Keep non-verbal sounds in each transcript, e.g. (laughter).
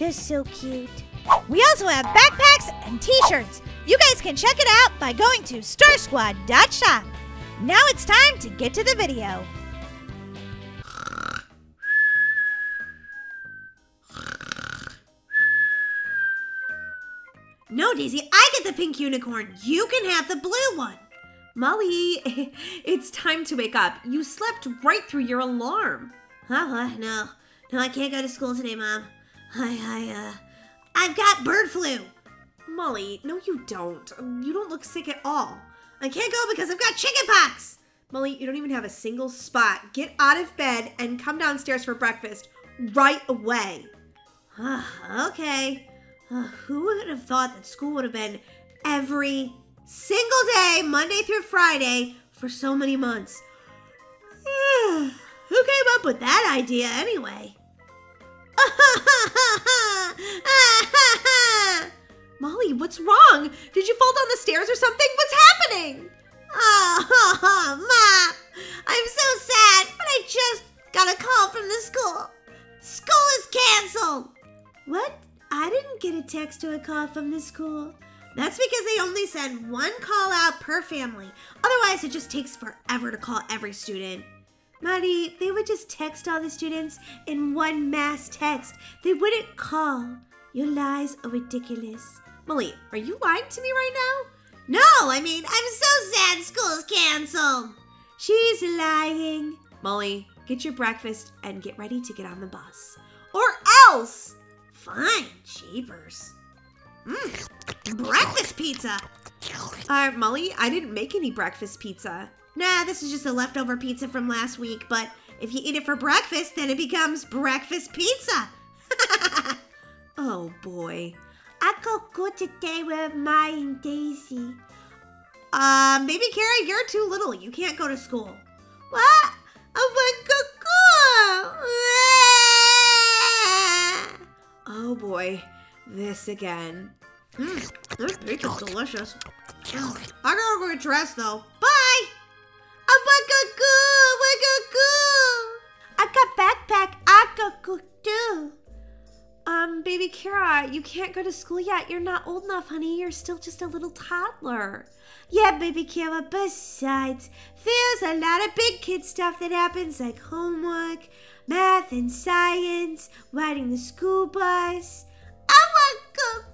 They're so cute. We also have backpacks and t-shirts. You guys can check it out by going to starsquad.shop. Now it's time to get to the video. No, Daisy, I get the pink unicorn. You can have the blue one. Molly, (laughs) it's time to wake up. You slept right through your alarm. Oh, no. No, I can't go to school today, Mom. I, I, uh, I've got bird flu. Molly, no, you don't. You don't look sick at all. I can't go because I've got chickenpox. Molly, you don't even have a single spot. Get out of bed and come downstairs for breakfast right away. okay. Who would have thought that school would have been every single day, Monday through Friday, for so many months? (sighs) who came up with that idea anyway? (laughs) Molly, what's wrong? Did you fall down the stairs or something? What's happening? Oh, (laughs) Mom, I'm so sad, but I just got a call from the school. School is canceled. What? I didn't get a text or a call from the school. That's because they only send one call out per family. Otherwise, it just takes forever to call every student. Maddie, they would just text all the students in one mass text. They wouldn't call. Your lies are ridiculous. Molly, are you lying to me right now? No, I mean, I'm so sad school's canceled. She's lying. Molly, get your breakfast and get ready to get on the bus. Or else! Fine, cheapers. Mmm, breakfast pizza. Uh, Molly, I didn't make any breakfast pizza. Nah, this is just a leftover pizza from last week, but if you eat it for breakfast, then it becomes breakfast pizza. (laughs) oh boy. I go good today with my and Daisy. Um, baby Kira, you're too little. You can't go to school. What? Want to go. Oh boy, this again. Mmm, this pizza's delicious. Mm. I gotta go get dressed though. Bye! I got backpack. I got go too. Um, baby Kira, you can't go to school yet. You're not old enough, honey. You're still just a little toddler. Yeah, baby Kira, besides, there's a lot of big kid stuff that happens like homework, math and science, riding the school bus. I want go.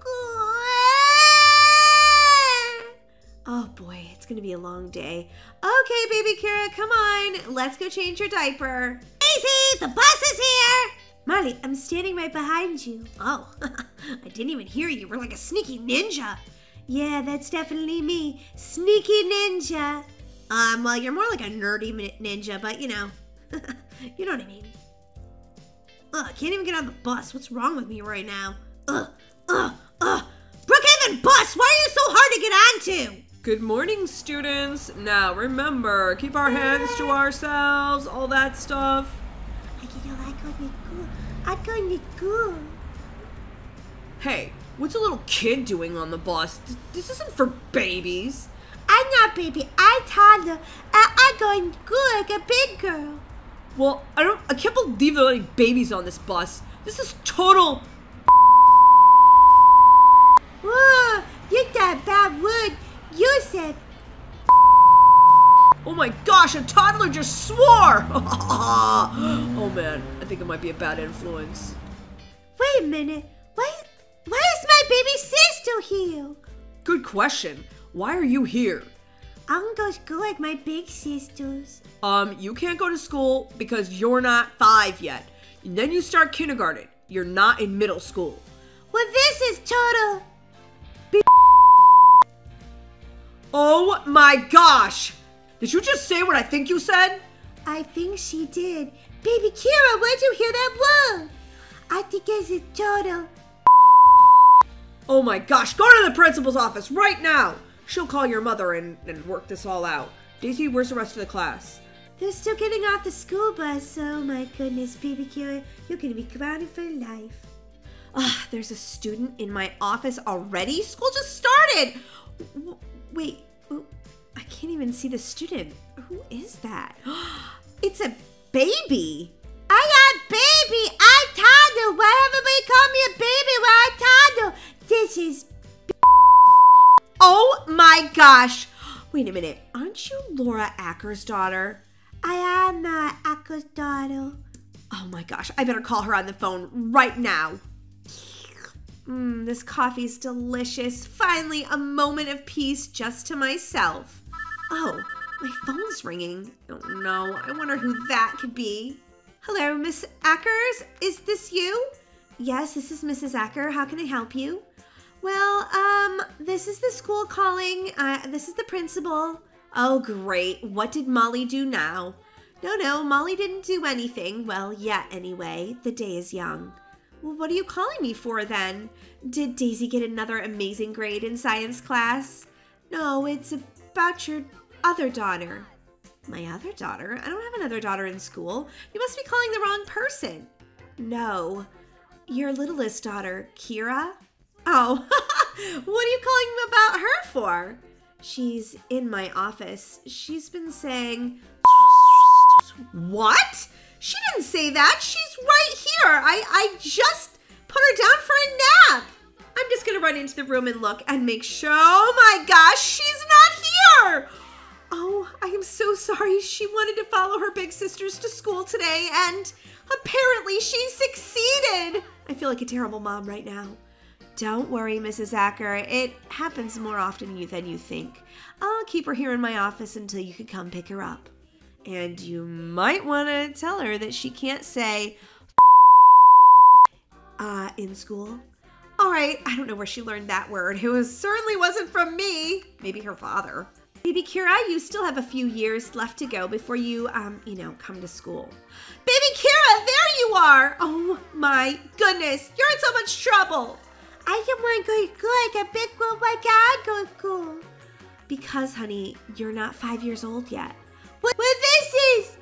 Oh boy, it's gonna be a long day. Okay, baby Kira, come on. Let's go change your diaper. Daisy, the bus is here! Molly, I'm standing right behind you. Oh, (laughs) I didn't even hear you. We're like a sneaky ninja. Yeah, that's definitely me. Sneaky ninja. Um, well, you're more like a nerdy ninja, but you know, (laughs) you know what I mean. Ugh, can't even get on the bus. What's wrong with me right now? Ugh, ugh, ugh. Brookhaven bus, why are you so hard to get onto? Good morning, students. Now remember, keep our hands to ourselves, all that stuff. You know, I gonna go. I gonna go. Hey, what's a little kid doing on the bus? This isn't for babies. I'm not baby. I toddler. I, I'm going to go like a big girl. Well, I don't. I can't believe they're letting babies on this bus. This is total. Whoa! You got bad word. You said. Oh my gosh! A toddler just swore. (laughs) oh man, I think it might be a bad influence. Wait a minute. Why? Why is my baby sister here? Good question. Why are you here? I'm going to go like my big sisters. Um, you can't go to school because you're not five yet. And then you start kindergarten. You're not in middle school. Well, this is total. Oh my gosh! Did you just say what I think you said? I think she did. Baby Kira, where'd you hear that word? I think it's a total. Oh my gosh, go to the principal's office right now. She'll call your mother and, and work this all out. Daisy, where's the rest of the class? They're still getting off the school bus. Oh my goodness, baby Kira, you're gonna be grounded for life. Ah, there's a student in my office already? School just started! W- wait, w- I can't even see the student. Who is that? (gasps) It's a baby! I got baby. I toddler. Why everybody call me a baby when I toddler? This is Oh my gosh! Wait a minute, aren't you Laura Acker's daughter? I am uh, Akko's daughter. Oh my gosh, I better call her on the phone right now. Mmm, this coffee's delicious. Finally, a moment of peace just to myself. Oh, my phone's ringing. Oh no, I wonder who that could be. Hello, Miss Ackers? Is this you? Yes, this is Mrs. Acker. How can I help you? Well, um, this is the school calling. Uh, this is the principal. Oh, great. What did Molly do now? No, no, Molly didn't do anything. Well, yet anyway. The day is young. Well, what are you calling me for then? Did Daisy get another amazing grade in science class? No, it's about your other daughter. My other daughter? I don't have another daughter in school. You must be calling the wrong person. No, your littlest daughter, Kira? Oh, (laughs) what are you calling about her for? She's in my office. She's been saying. (laughs) What? She didn't say that. She's right here. I, I just put her down for a nap. I'm just gonna run into the room and look and make sure. Oh my gosh, she's not here. Oh, I am so sorry. She wanted to follow her big sisters to school today, and apparently she succeeded. I feel like a terrible mom right now. Don't worry, Mrs. Acker. It happens more often than you think. I'll keep her here in my office until you can come pick her up. And you might want to tell her that she can't say (laughs) uh, in school. All right, I don't know where she learned that word. It was certainly wasn't from me. Maybe her father. Baby Kira, you still have a few years left to go before you, um, you know, come to school. Baby Kira, there you are! Oh my goodness, you're in so much trouble. I just want to go to school like a big girl like I go to school. Because, honey, you're not five years old yet. What, this is?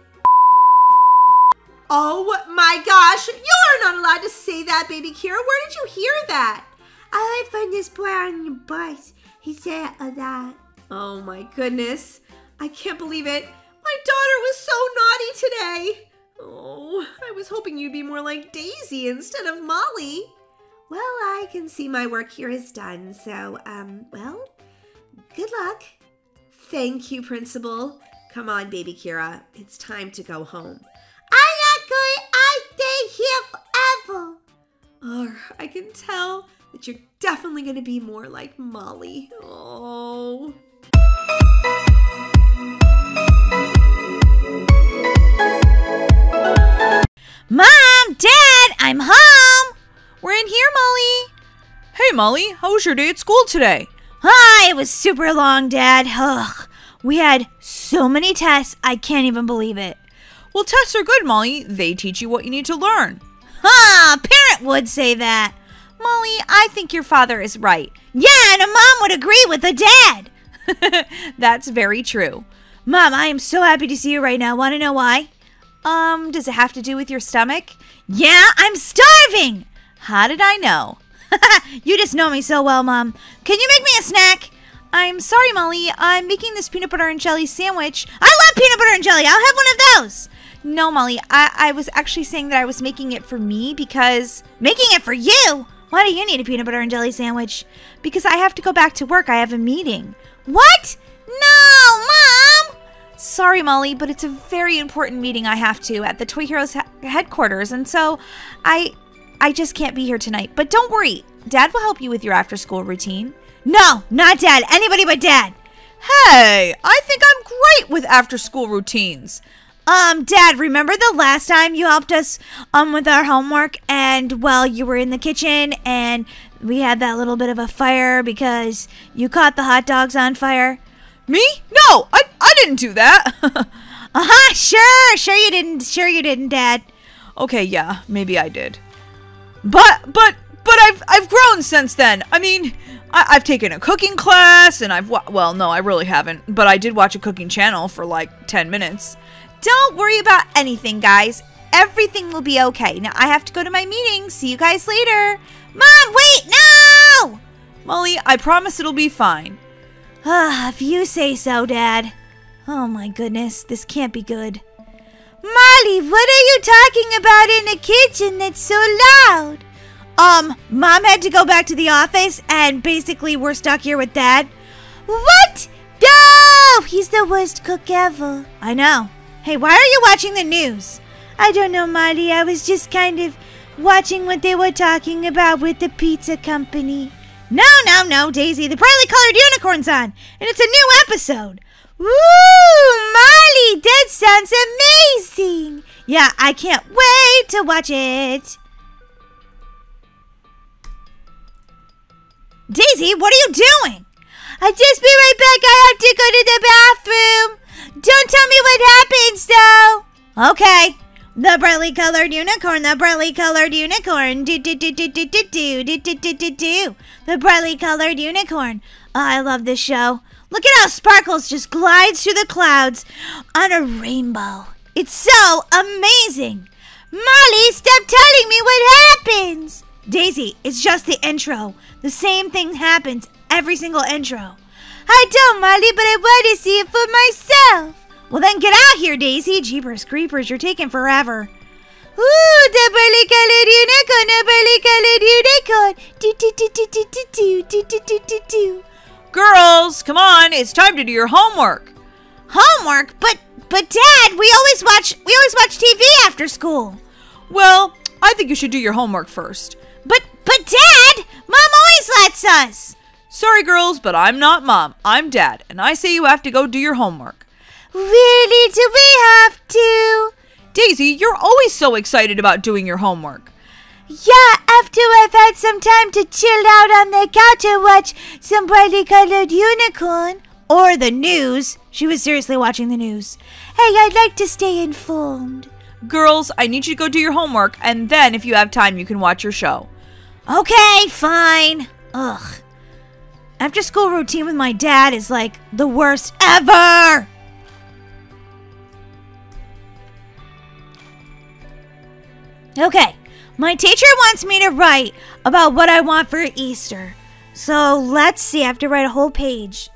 Oh my gosh, you are not allowed to say that, baby Kira. Where did you hear that? I from this boy on the bus. He said a lot. Oh my goodness. I can't believe it. My daughter was so naughty today. Oh, I was hoping you'd be more like Daisy instead of Molly. Well, I can see my work here is done, so, um, well, good luck. Thank you, Principal. Come on, baby Kira. It's time to go home. I'm not going. I stay here forever. Oh, I can tell that you're definitely going to be more like Molly. Oh. Mom, Dad, I'm home. We're in here, Molly. Hey, Molly, how was your day at school today? Hi, it was super long, Dad. Ugh. We had so many tests, I can't even believe it. Well, tests are good, Molly. They teach you what you need to learn. Huh, a parent would say that. Molly, I think your father is right. Yeah, and a mom would agree with a dad. (laughs) That's very true. Mom, I am so happy to see you right now. Want to know why? Um, does it have to do with your stomach? Yeah, I'm starving. How did I know? (laughs) you just know me so well, Mom. Can you make me a snack? I'm sorry, Molly. I'm making this peanut butter and jelly sandwich. I love peanut butter and jelly. I'll have one of those. No, Molly, I, I was actually saying that I was making it for me because Making it for you? Why do you need a peanut butter and jelly sandwich? because I have to go back to work. I have a meeting. What? No, Mom! Sorry, Molly, but it's a very important meeting I have to at the Toy Heroes he- headquarters, and so I I just can't be here tonight. But don't worry, Dad will help you with your after-school routine. No, not Dad. Anybody but Dad. Hey, I think I'm great with after-school routines. Um, Dad, remember the last time you helped us um with our homework and well, you were in the kitchen and we had that little bit of a fire because you caught the hot dogs on fire? Me? No, I I didn't do that. (laughs) Uh-huh, sure, sure you didn't. Sure you didn't, Dad. okay, yeah, maybe I did. But but but I've I've grown since then. I mean, I, I've taken a cooking class, and I've well, no, I really haven't, but I did watch a cooking channel for like ten minutes. Don't worry about anything, guys. Everything will be okay. Now I have to go to my meeting. See you guys later. Mom, wait, no! Molly, I promise it'll be fine. Ah, if you say so, Dad. Oh my goodness, this can't be good. Molly, what are you talking about in the kitchen that's so loud? Um, Mom had to go back to the office, and basically we're stuck here with Dad. What? No! He's the worst cook ever. I know. Hey, why are you watching the news? I don't know, Molly. I was just kind of watching what they were talking about with the pizza company. No, no, no, Daisy. The brightly colored unicorn's on, and it's a new episode. Woo! Molly, that sounds amazing! Yeah, I can't wait to watch it. Daisy, what are you doing? I'll just be right back. I have to go to the bathroom. Don't tell me what happens, though. Okay. The brightly colored unicorn, the brightly colored unicorn, do do do do do do do do do do do do. The brightly colored unicorn. Oh, I love this show. Look at how Sparkles just glides through the clouds on a rainbow. It's so amazing. Molly, stop telling me what happens. Daisy, it's just the intro. The same thing happens every single intro. I don't, Molly, but I want to see it for myself. Well, then get out here, Daisy. Jeepers creepers, you're taking forever. Ooh, the brightly colored unicorn, the brightly colored unicorn. Do, do, do, do, do, do, do, do, do, do, do. Girls, come on, it's time to do your homework. Homework? But, but Dad, we always watch, we always watch TV after school. Well, I think you should do your homework first. But, but Dad, Mom always lets us. Sorry, girls, but I'm not Mom. I'm Dad, and I say you have to go do your homework. Really? Do we have to? Daisy, you're always so excited about doing your homework. Yeah, after I've had some time to chill out on the couch and watch some brightly colored unicorn. Or the news. She was seriously watching the news. Hey, I'd like to stay informed. Girls, I need you to go do your homework, and then if you have time, you can watch your show. Okay, fine. Ugh. After school routine with my dad is like the worst ever. Okay, my teacher wants me to write about what I want for Easter. So let's see, I have to write a whole page.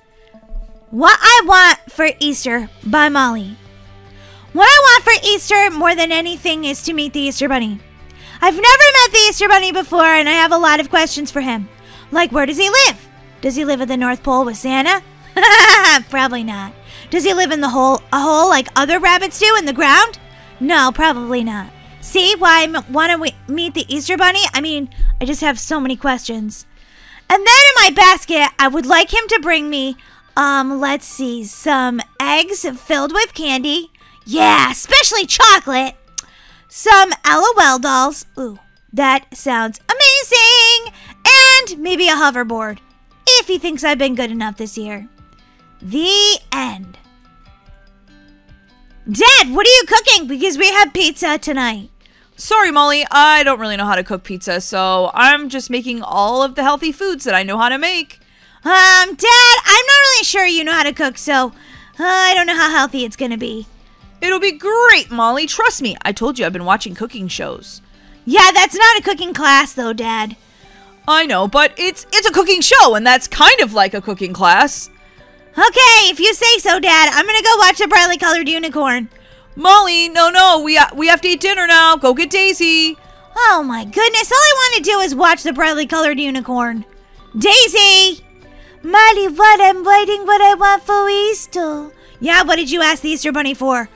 What I want for Easter by Molly. What I want for Easter more than anything is to meet the Easter Bunny. I've never met the Easter Bunny before, and I have a lot of questions for him. Like, where does he live? Does he live at the North Pole with Santa? (laughs) probably not. Does he live in the hole, a hole like other rabbits do in the ground? No, probably not. See why I want to meet the Easter Bunny? I mean, I just have so many questions. And then in my basket, I would like him to bring me, um, let's see, some eggs filled with candy. Yeah, especially chocolate. Some LOL dolls. Ooh, that sounds amazing. And maybe a hoverboard, if he thinks I've been good enough this year. The end. Dad, what are you cooking? Because we have pizza tonight. Sorry, Molly, I don't really know how to cook pizza, so I'm just making all of the healthy foods that I know how to make. Um, Dad, I'm not really sure you know how to cook, so uh, I don't know how healthy it's gonna be. It'll be great, Molly. Trust me. I told you I've been watching cooking shows. Yeah, that's not a cooking class, though, Dad. I know, but it's it's a cooking show, and that's kind of like a cooking class. Okay, if you say so, Dad. I'm gonna go watch the brightly colored unicorn. Molly, no, no, we uh, we have to eat dinner now. Go get Daisy. Oh my goodness! All I want to do is watch the brightly colored unicorn. Daisy. Molly, what? I'm waiting, what I want for Easter. Yeah, what did you ask the Easter Bunny for?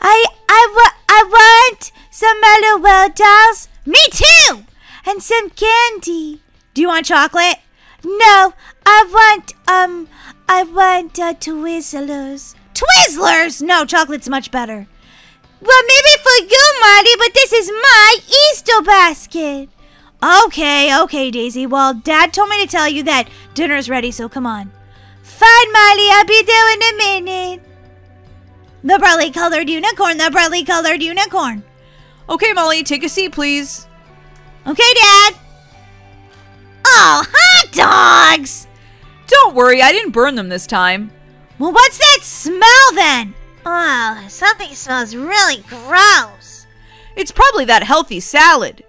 I I wa- I want some LOL dolls. Me too. And some candy. Do you want chocolate? No, I want um I want uh, Twizzlers. Twizzlers? No, chocolate's much better. Well, maybe for you, Molly, but this is my Easter basket. Okay, okay, Daisy. Well, Dad told me to tell you that dinner's ready, so come on. Fine, Molly. I'll be there in a minute. The brightly colored unicorn, the brightly colored unicorn. Okay, Molly, take a seat, please. Okay, Dad. Oh, hot dogs! Don't worry, I didn't burn them this time. Well, what's that smell then? Oh, something smells really gross. It's probably that healthy salad.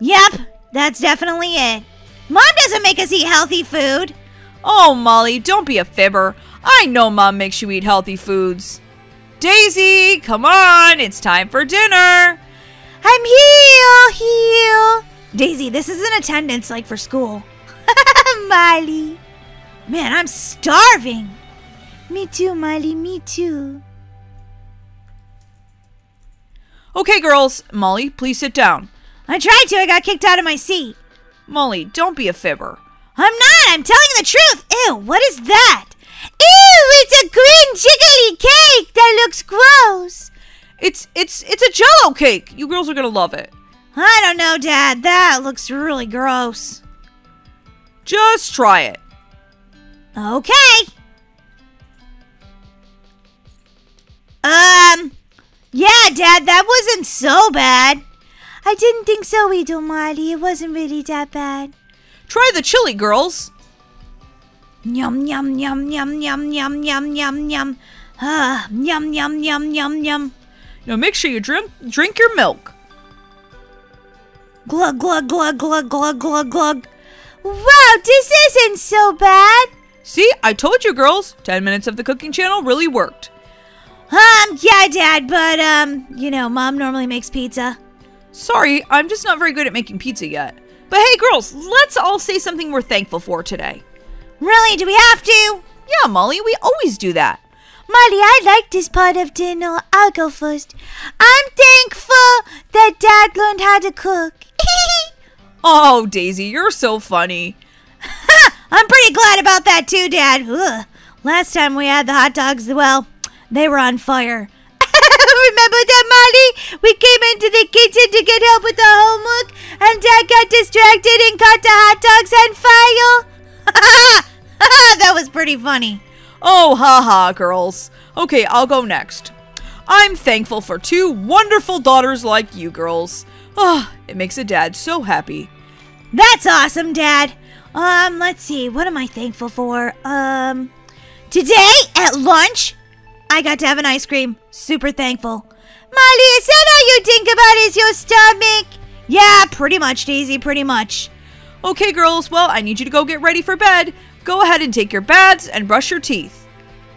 Yep, that's definitely it. Mom doesn't make us eat healthy food. Oh, Molly, don't be a fibber. I know Mom makes you eat healthy foods. Daisy, come on, it's time for dinner. I'm here, here. Daisy, this is an attendance like for school. (laughs) Miley. Man, I'm starving. Me too, Miley, me too. Okay, girls, Molly, please sit down. I tried to, I got kicked out of my seat. Molly, don't be a fibber. I'm not, I'm telling the truth. Ew, what is that? Ew, it's a green jiggly cake that looks gross. It's it's it's a jello cake. You girls are gonna love it. I don't know, Dad. That looks really gross. Just try it. Okay. Um, yeah, Dad, that wasn't so bad. I didn't think so either, Molly. It wasn't really that bad. Try the chili, girls. Yum, yum, yum, yum, yum, yum, yum, yum, yum. Ah, yum, yum, yum, yum, yum. Now make sure you drink drink your milk. Glug, glug, glug, glug, glug, glug, glug. Wow, this isn't so bad. See, I told you, girls. Ten minutes of the cooking channel really worked. Um, yeah, Dad, but, um, you know, Mom normally makes pizza. Sorry, I'm just not very good at making pizza yet. But hey, girls, let's all say something we're thankful for today. Really? Do we have to? Yeah, Molly, we always do that. Molly, I like this part of dinner. I'll go first. I'm thankful that Dad learned how to cook. (laughs) Oh, Daisy, you're so funny. (laughs) I'm pretty glad about that too, Dad. Ugh. Last time we had the hot dogs, well, they were on fire. (laughs) Remember that, Molly? We came into the kitchen to get help with the homework, and Dad got distracted and caught the hot dogs on fire. that was pretty funny. Oh, haha, girls. Okay, I'll go next. I'm thankful for two wonderful daughters like you girls. Ah, it makes a dad so happy. That's awesome, Dad. Um, let's see. What am I thankful for? Um, today at lunch, I got to have an ice cream. Super thankful. Molly, is that all you think about is your stomach? Yeah, pretty much, Daisy, pretty much. Okay, girls, well, I need you to go get ready for bed. Go ahead and take your baths and brush your teeth.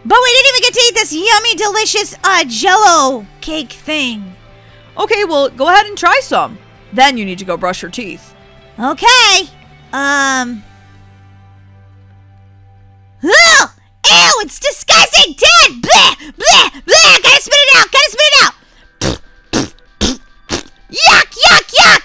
But we didn't even get to eat this yummy, delicious, uh, jello cake thing. Okay, well, go ahead and try some. Then you need to go brush your teeth. Okay. Um. Ugh! Ew, it's disgusting! Dad! Bleh! Bleh! Bleh! Gotta spit it out! Gotta spit it out! yuck! Yuck! Yuck!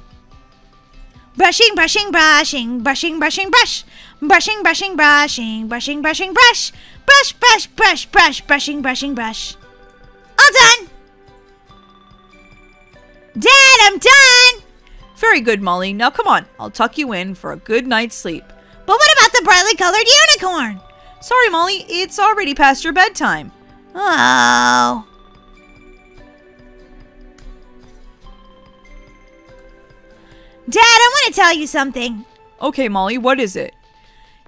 Brushing, brushing, brushing, brushing, brushing, brush. Brushing, brushing, brushing, brushing, brushing, brush. Brush, brush, brush, brush, brushing, brushing, brush. All done! Dad, I'm done! Very good, Molly. Now come on. I'll tuck you in for a good night's sleep. But what about the brightly colored unicorn? Sorry, Molly. It's already past your bedtime. Oh. Dad, I want to tell you something. Okay, Molly, what is it?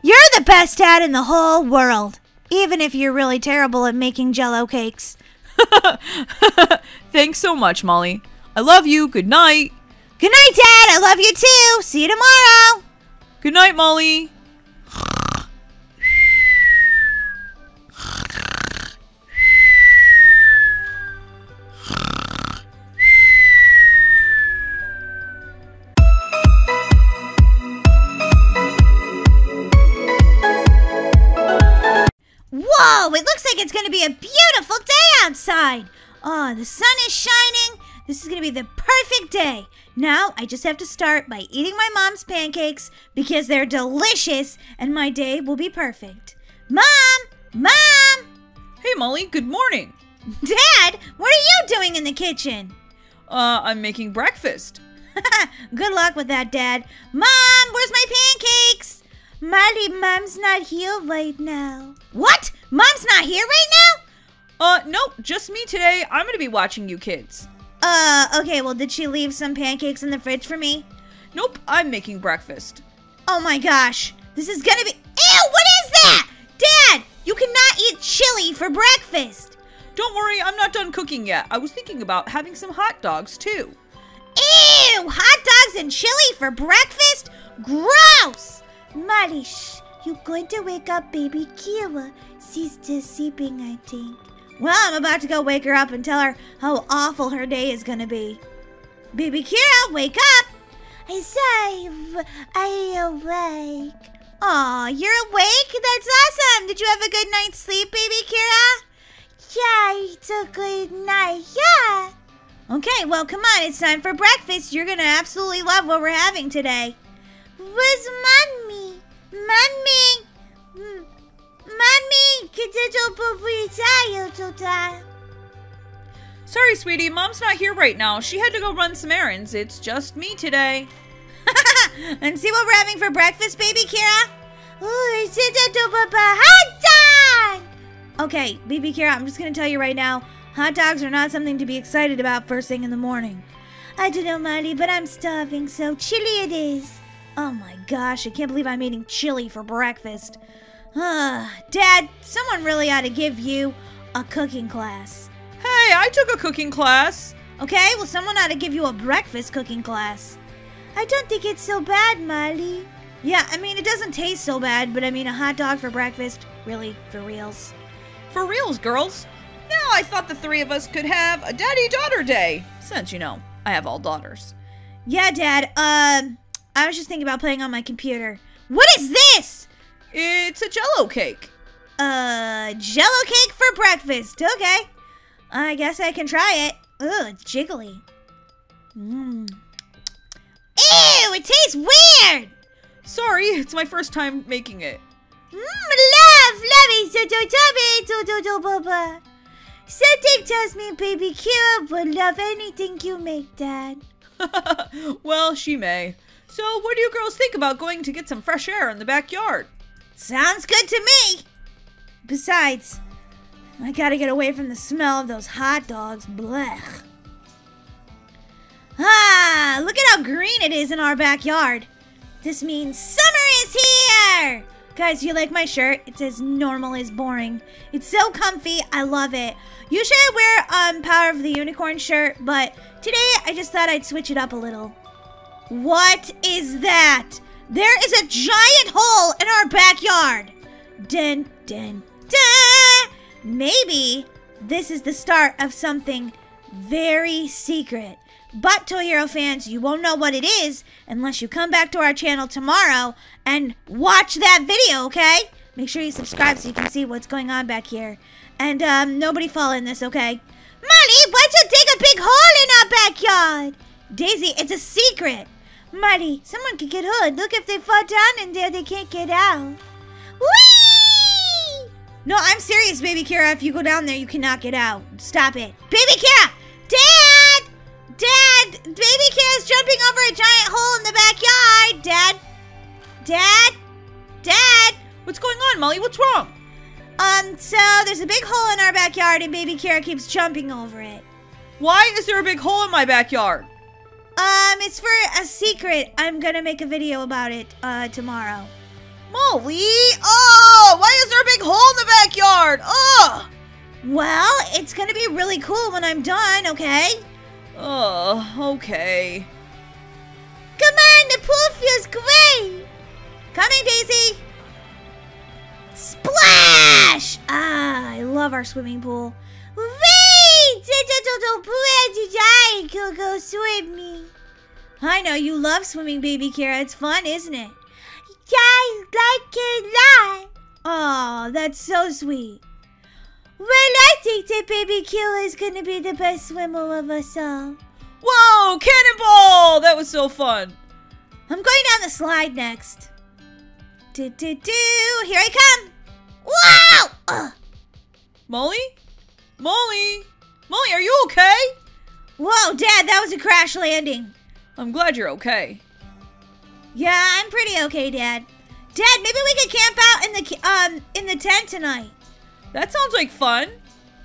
You're the best dad in the whole world, even if you're really terrible at making jello cakes. (laughs) Thanks so much, Molly. I love you. Good night. Good night, Dad. I love you too. See you tomorrow. Good night, Molly. It's going to be a beautiful day outside. Oh, the sun is shining, This is gonna be the perfect day. Now I just have to start by eating my mom's pancakes because they're delicious and my day will be perfect. Mom! Mom! Hey, Molly, good morning. Dad, what are you doing in the kitchen? Uh, I'm making breakfast. (laughs) Good luck with that, Dad. Mom, where's my pancakes? Molly, Mom's not here right now. What? Mom's not here right now? Uh, nope, just me today. I'm gonna be watching you kids. Uh, okay, well, did she leave some pancakes in the fridge for me? Nope, I'm making breakfast. Oh my gosh, this is gonna be. Ew, what is that? Dad, you cannot eat chili for breakfast. Don't worry, I'm not done cooking yet. I was thinking about having some hot dogs too. Ew, hot dogs and chili for breakfast? Gross! Molly, shh. You're going to wake up baby Kira. She's just sleeping, I think. Well, I'm about to go wake her up and tell her how awful her day is gonna be. Baby Kira, wake up! I say, I awake. Aw, you're awake? That's awesome! Did you have a good night's sleep, baby Kira? Yeah, it's a good night. Yeah. Okay, well, come on, it's time for breakfast. You're gonna absolutely love what we're having today. Where's mommy? Mommy! Mommy! Kitato Popoitayo Tota. Sorry, sweetie, mom's not here right now. She had to go run some errands. It's just me today. (laughs) and see what we're having for breakfast, baby Kira? Ooh, Kitato Papa hot dog! Okay, baby Kira, I'm just gonna tell you right now, hot dogs are not something to be excited about first thing in the morning. I don't know, Molly, but I'm starving, so chili it is. Oh my gosh, I can't believe I'm eating chili for breakfast. Uh, (sighs) Dad, someone really ought to give you a cooking class. Hey, I took a cooking class. Okay, well, someone ought to give you a breakfast cooking class. I don't think it's so bad, Molly. Yeah, I mean, it doesn't taste so bad, but I mean, a hot dog for breakfast, really, for reals. For reals, girls. Now I thought the three of us could have a daddy daughter day. Since, you know, I have all daughters. Yeah, Dad, um, I was just thinking about playing on my computer. What is this? It's a jello cake. Uh, jello cake for breakfast. Okay. I guess I can try it. Ugh, it's jiggly. Mmm. Ew, it tastes weird! Sorry, (laughs) it's my first time making it. Mmm, love, lovey, so do tubby, do do do baba. Something tells me baby Kira would love anything you make, Dad. (laughs) well, she may. So, what do you girls think about going to get some fresh air in the backyard? Sounds good to me. Besides, I gotta get away from the smell of those hot dogs. Blech. Ah, look at how green it is in our backyard. This means summer is here! Guys, you like my shirt? It says normal is boring. It's so comfy. I love it. Usually I wear um Power of the Unicorn shirt, but today I just thought I'd switch it up a little. What is that? There is a giant hole in our backyard. Dun dun dun. Maybe this is the start of something very secret. But Toy Hero fans, you won't know what it is unless you come back to our channel tomorrow and watch that video, okay? Make sure you subscribe so you can see what's going on back here. And um, nobody fall in this, okay? Molly, why'd you dig a big hole in our backyard? Daisy, it's a secret. Marty, someone could get hurt. Look if they fall down in there, they can't get out. Whee! No, I'm serious, Baby Kira. If you go down there, you cannot get out. Stop it. Baby Kira! Dad! Dad! Baby Kira's jumping over a giant hole in the backyard! Dad! Dad! Dad! What's going on, Molly? What's wrong? Um, so there's a big hole in our backyard and Baby Kira keeps jumping over it. Why is there a big hole in my backyard? Um, it's for a secret. I'm gonna make a video about it, uh, tomorrow. Molly! Oh! Why is there a big hole in the backyard? Oh! Well, it's gonna be really cool when I'm done, okay? Oh, okay. Come on, the pool feels great. Coming, Daisy! Splash! Ah, I love our swimming pool. Wait! Go go swimming. I know you love swimming, baby Kira. It's fun, isn't it? I like it a lot. Oh, that's so sweet. Well, I think that baby Kira is gonna be the best swimmer of us all. Whoa, cannonball! That was so fun. I'm going down the slide next. Do do do. Here I come. Wow! Molly? Molly? Molly, are you okay? Whoa, Dad, that was a crash landing. I'm glad you're okay. Yeah, I'm pretty okay, Dad. Dad, maybe we could camp out in the um in the tent tonight. That sounds like fun.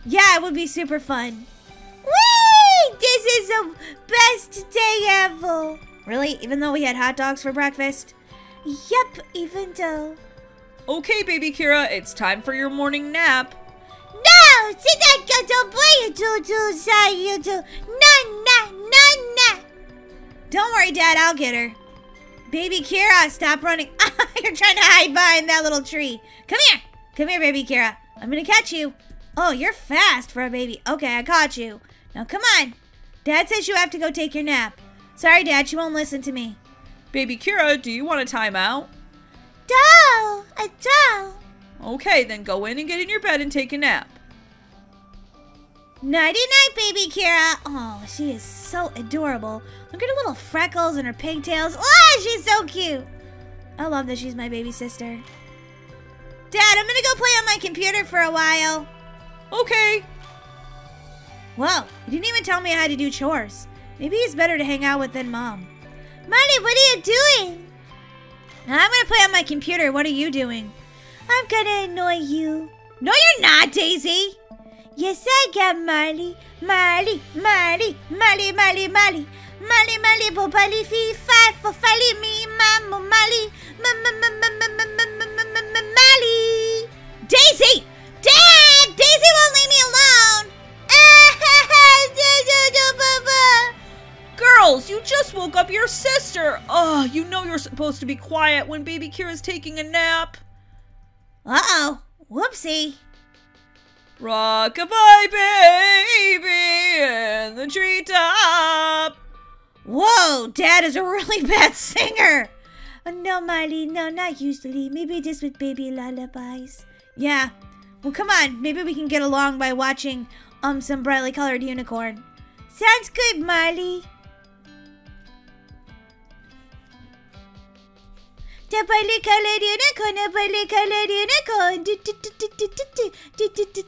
Yeah, it would be super fun. Whee! This is the best day ever. Really? Even though we had hot dogs for breakfast? Yep, even though. Okay, baby Kira, it's time for your morning nap. To. No, no, no, no. Don't worry, Dad, I'll get her. Baby Kira, stop running. (laughs) You're trying to hide behind that little tree. Come here. Come here, baby Kira. I'm gonna catch you. Oh, you're fast for a baby. Okay, I caught you. Now come on. Dad says you have to go take your nap. Sorry, Dad, she won't listen to me. Baby Kira, do you want a timeout? No, I don't. Okay, then go in and get in your bed and take a nap. Nighty night, baby Kira. Oh, she is so adorable. Look at her little freckles and her pigtails. Oh, she's so cute. I love that she's my baby sister. Dad, I'm gonna go play on my computer for a while. Okay. Whoa, you didn't even tell me how to do chores. Maybe it's better to hang out with than mom. Molly, what are you doing? I'm gonna play on my computer. What are you doing? I'm gonna annoy you. No, you're not, Daisy. Yes, I can, Marley. Marley, Marley, Marley, Marley, Marley. Marley, Marley, Bobali, Fee, Fi, for Fali, me, Mamma, Marley, Marley. Daisy! Dad! Daisy won't leave me alone! Girls, you just woke up your sister. Oh, you know you're supposed to be quiet when baby Kira's taking a nap. Uh-oh. Whoopsie. Rockabye baby in the treetop. Whoa, Dad is a really (laughs) bad singer. Oh, no, Marley, no, not usually. Maybe just with baby lullabies. Yeah. Well, come on. Maybe we can get along by watching um some brightly colored unicorn. Sounds good, Marley.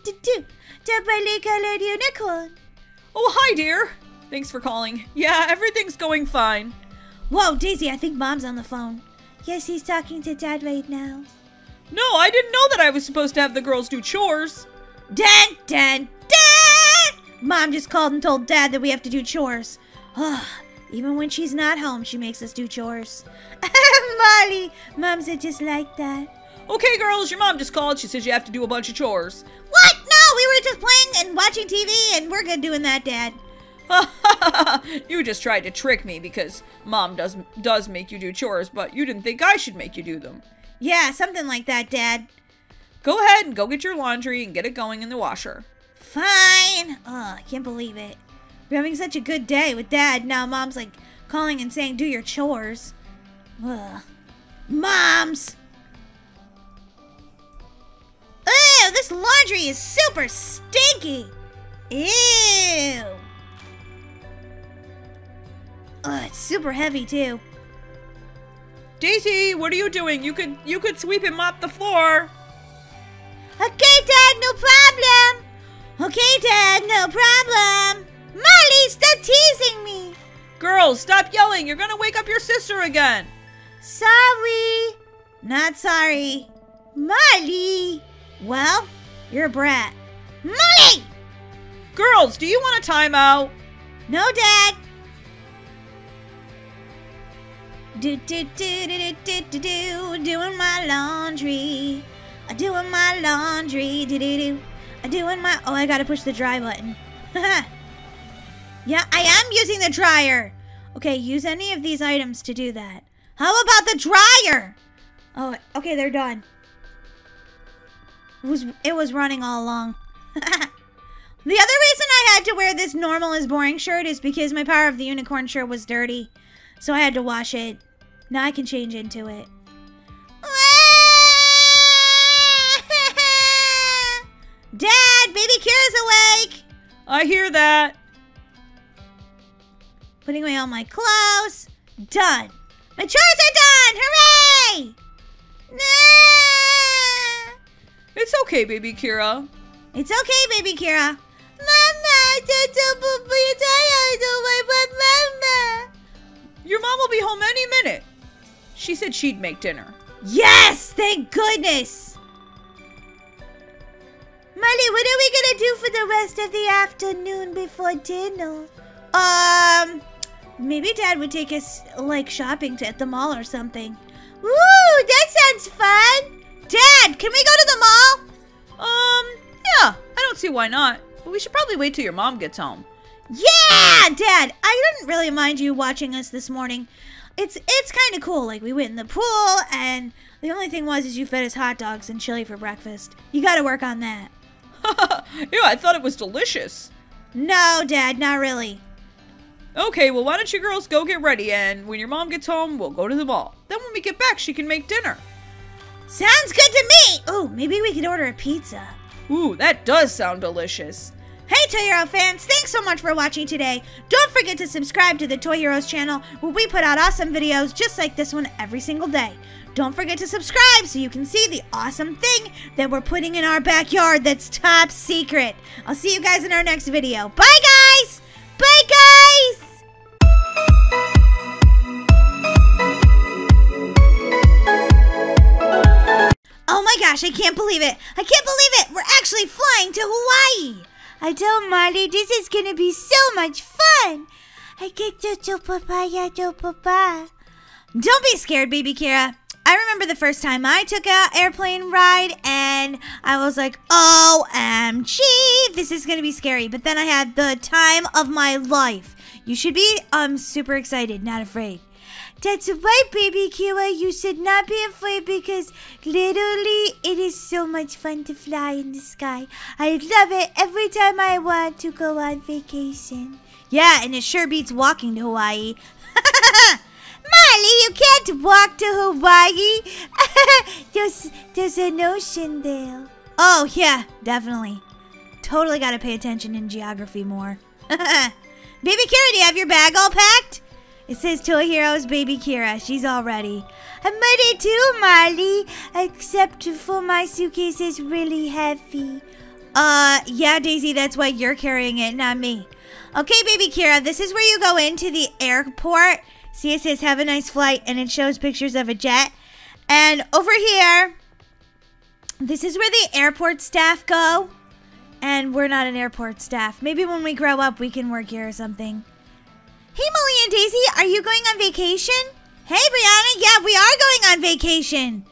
Do, do. The brightly colored unicorn. Oh, hi, dear. Thanks for calling. Yeah, everything's going fine. Whoa, Daisy, I think Mom's on the phone. Yes, he's talking to Dad right now. No, I didn't know that I was supposed to have the girls do chores. Dun, dun, dun! Mom just called and told Dad that we have to do chores. Ugh, Even when she's not home, she makes us do chores. (laughs) Molly, Mom's are just like that. Okay, girls, your mom just called. She says you have to do a bunch of chores. What? No, we were just playing and watching TV, and we're good doing that, Dad. (laughs) you just tried to trick me because mom does does make you do chores, but you didn't think I should make you do them. Yeah, something like that, Dad. Go ahead and go get your laundry and get it going in the washer. Fine. Oh, I can't believe it. We're having such a good day with Dad. Now Mom's like calling and saying, do your chores. Ugh. Moms! Ew, this laundry is super stinky. Ew. Ugh, it's super heavy too. Daisy, what are you doing? You could you could sweep and mop the floor. Okay, Dad, no problem. Okay, Dad, no problem. Molly, stop teasing me. Girls, stop yelling. You're gonna wake up your sister again. Sorry. Not sorry. Molly. Well, you're a brat. Molly! Girls, do you want a timeout? No, Dad. Do do do do do do do doing my laundry. I doing my laundry. Do do do. I doing my. Oh, I gotta push the dry button. (laughs) yeah, I am using the dryer. Okay, use any of these items to do that. How about the dryer? Oh, okay, they're done. It was it was running all along. (laughs) the other reason I had to wear this normal is boring shirt is because my Power of the Unicorn shirt was dirty. So I had to wash it. Now I can change into it. (laughs) Dad, baby Kira's awake. I hear that. Putting away all my clothes. Done. My chores are done! Hooray! Nah. It's okay, baby Kira. It's okay, baby Kira. Mama, don't Mama. Your mom will be home any minute. She said she'd make dinner. Yes, thank goodness. Molly, what are we gonna do for the rest of the afternoon before dinner? Um, maybe Dad would take us like shopping to at the mall or something. Woo, that sounds fun. Dad, can we go to the mall? Um, yeah, I don't see why not. But we should probably wait till your mom gets home. Yeah, Dad. I didn't really mind you watching us this morning. It's it's kind of cool. Like we went in the pool, and the only thing was is you fed us hot dogs and chili for breakfast. You got to work on that. (laughs) yeah, I thought it was delicious. No, Dad, not really. Okay, well, why don't you girls go get ready, and when your mom gets home, we'll go to the mall. Then when we get back, she can make dinner. Sounds good to me. Oh, maybe we could order a pizza. Ooh, that does sound delicious. Hey Toy Hero fans, thanks so much for watching today. Don't forget to subscribe to the Toy Heroes channel where we put out awesome videos just like this one every single day. Don't forget to subscribe so you can see the awesome thing that we're putting in our backyard that's top secret. I'll see you guys in our next video. Bye guys! Bye guys! Oh my gosh, I can't believe it! I can't believe it! We're actually flying to Hawaii! I told Molly this is gonna be so much fun. I get to papaya do papa. Don't be scared, baby Kira. I remember the first time I took a airplane ride and I was like, OMG, this is gonna be scary. But then I had the time of my life. You should be um super excited, not afraid. That's right, baby Kira. You should not be afraid because literally it is so much fun to fly in the sky. I love it every time I want to go on vacation. Yeah, and it sure beats walking to Hawaii. (laughs) Molly, you can't walk to Hawaii. (laughs) there's, there's an ocean there. Oh, yeah, definitely. Totally gotta pay attention in geography more. (laughs) Baby Kira, do you have your bag all packed? It says Toy Heroes Baby Kira. She's all ready. I'm ready too, Molly. Except for my suitcase is really heavy. Uh, yeah, Daisy, that's why you're carrying it, not me. Okay, Baby Kira, this is where you go into the airport. See, it says have a nice flight, and it shows pictures of a jet. And over here, this is where the airport staff go. And we're not an airport staff. Maybe when we grow up, we can work here or something. Hey, Molly and Daisy, are you going on vacation? Hey, Brianna, yeah, we are going on vacation.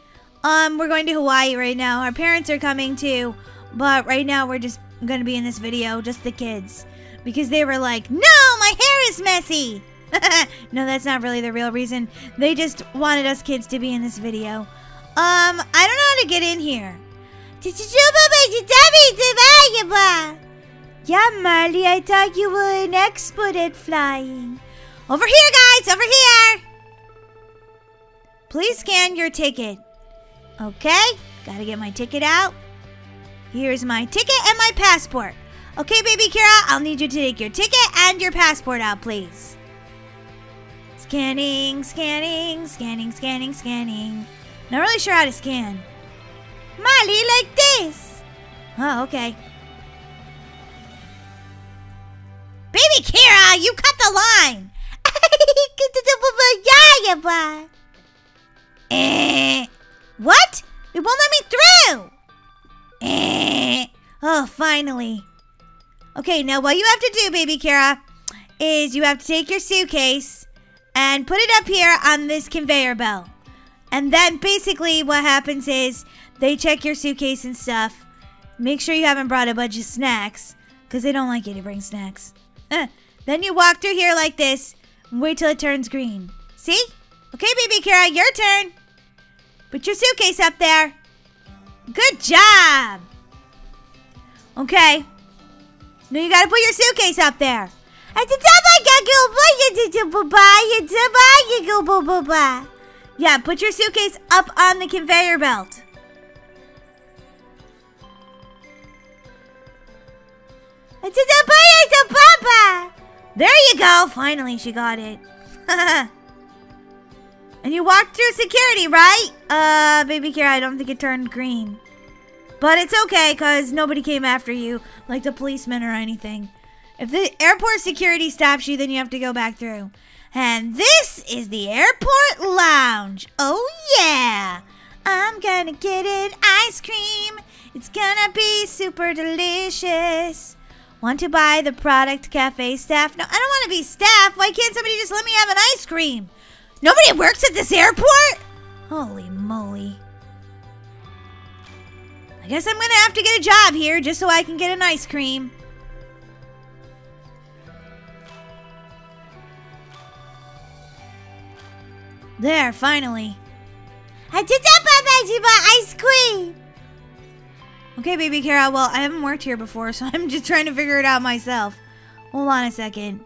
Um, we're going to Hawaii right now. Our parents are coming too, but right now we're just going to be in this video, just the kids, because they were like, "No, my hair is messy." (laughs) no, that's not really the real reason. They just wanted us kids to be in this video. Um, I don't know how to get in here. Yeah, Molly, I thought you were an expert at flying. Over here, guys, over here. Please scan your ticket. Okay, gotta get my ticket out. Here's my ticket and my passport. Okay, baby Kira, I'll need you to take your ticket and your passport out, please. Scanning, scanning, scanning, scanning, scanning. Not really sure how to scan. Molly, like this. Oh, okay. Baby Kira, you cut the line. (laughs) Eh. What? It won't let me through. Eh. Oh, finally. Okay, now what you have to do, baby Kira, is you have to take your suitcase and put it up here on this conveyor belt. And then basically what happens is they check your suitcase and stuff. Make sure you haven't brought a bunch of snacks because they don't like you to bring snacks. Uh, then you walk through here like this and wait till it turns green. See? Okay, baby Kira, your turn. Put your suitcase up there. Good job. Okay. Now you gotta put your suitcase up there. Yeah, put your suitcase up on the conveyor belt. There you go. Finally, she got it. and you walked through security, right? Uh, baby Kira, I don't think it turned green. But it's okay, because nobody came after you, like the policeman or anything. If the airport security stops you, then you have to go back through. And this is the airport lounge. Oh, yeah. I'm gonna get an ice cream. It's gonna be super delicious. Want to buy the product cafe staff? No, I don't want to be staff. Why can't somebody just let me have an ice cream? Nobody works at this airport? Holy moly. I guess I'm gonna have to get a job here just so I can get an ice cream. There, finally. I did that back ice cream. Okay, baby Kira, well, I haven't worked here before, so (laughs) I'm just trying to figure it out myself. Hold on a second.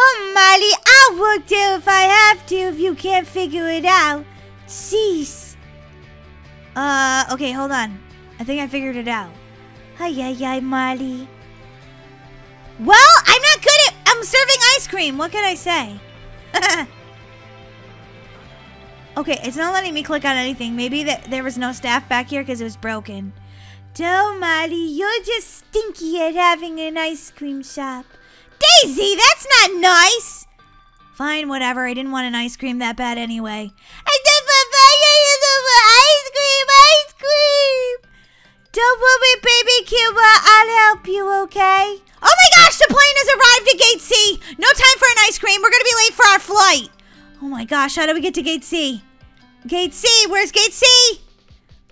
Oh, Molly, I'll work there if I have to if you can't figure it out. Cease. Uh, okay, hold on. I think I figured it out. Ay, ay, ay, Molly. Well, I'm not good at. I'm serving ice cream. What can I say? (laughs) okay, it's not letting me click on anything. Maybe that there was no staff back here because it was broken. Don't, Molly. You're just stinky at having an ice cream shop. Daisy, that's not nice. Fine, whatever. I didn't want an ice cream that bad anyway. I did ice cream, ice cream. Don't worry, baby Cuba. I'll help you, okay? Oh my gosh, the plane has arrived at Gate C. No time for an ice cream. We're to be late for our flight. Oh my gosh, how do we get to Gate C? Gate C, where's Gate C?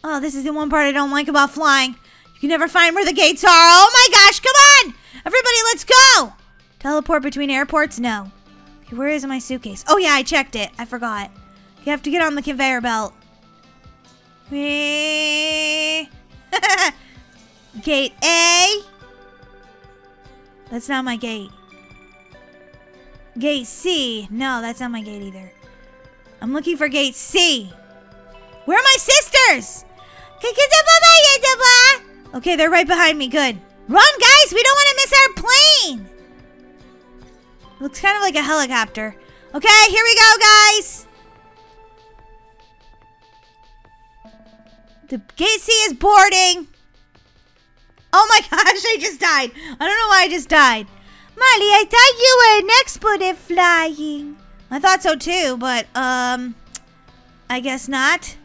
Oh, this is the one part I don't like about flying. You can never find where the gates are. Oh my gosh, come on! Everybody, let's go! Teleport between airports? No. Okay, where is my suitcase? Oh yeah, I checked it. I forgot. You have to get on the conveyor belt. (laughs) gate A. That's not my gate. Gate C. No, that's not my gate either. I'm looking for gate C. Where are my sisters? Okay, they're right behind me. Good. Run, guys! We don't want to miss our plane! Looks kind of like a helicopter. Okay, here we go, guys! The gate C is boarding. Oh my (laughs) gosh, I just died. I don't know why I just died. Molly, I thought you were an expert at flying. I thought so too, but, um, I guess not.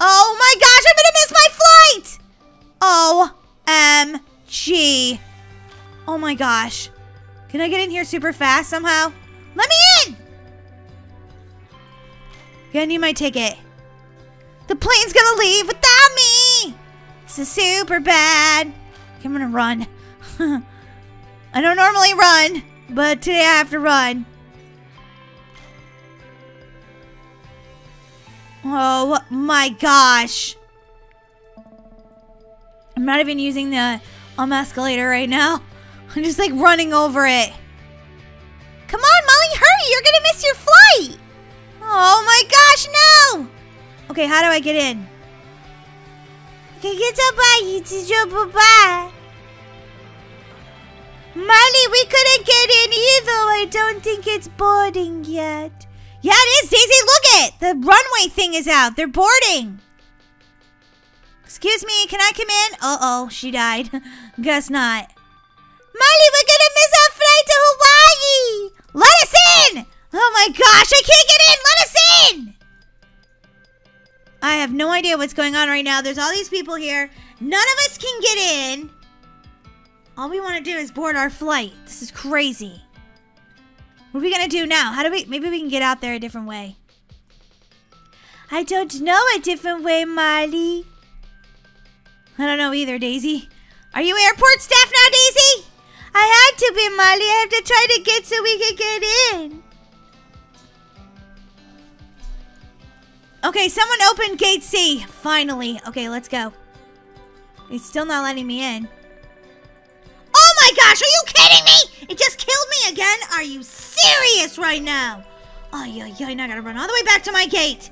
Oh my gosh, I'm gonna miss my flight! O-M-G. Oh my gosh. Can I get in here super fast somehow? Let me in! I need my ticket. The plane's gonna leave without me! This is super bad. I'm gonna run. (laughs) I don't normally run, but today I have to run. Oh my gosh. I'm not even using the um escalator right now. (laughs) I'm just like running over it. Come on, Molly, hurry! You're gonna miss your flight! Oh my gosh, no! Okay, how do I get in? Okay, get up by by. Molly, we couldn't get in either. I don't think it's boarding yet. Yeah, it is, Daisy. Look it. The runway thing is out. They're boarding. Excuse me, can I come in? Uh-oh, she died. (laughs) Guess not. Molly, we're gonna miss our flight to Hawaii! Let us in! Oh my gosh, I can't get in! Let us in! I have no idea what's going on right now. There's all these people here. None of us can get in. All we want to do is board our flight. This is crazy. What are we gonna do now? How do we, maybe we can get out there a different way. I don't know a different way, Molly. I don't know either, Daisy. Are you airport staff now, Daisy? I had to be, Molly. I have to try to get so we can get in. Okay, someone opened gate C. Finally. Okay, let's go. It's still not letting me in. Oh my gosh, are you kidding me? It just killed me again? Are you serious right now? Oh, yeah, yeah, now I gotta run all the way back to my gate.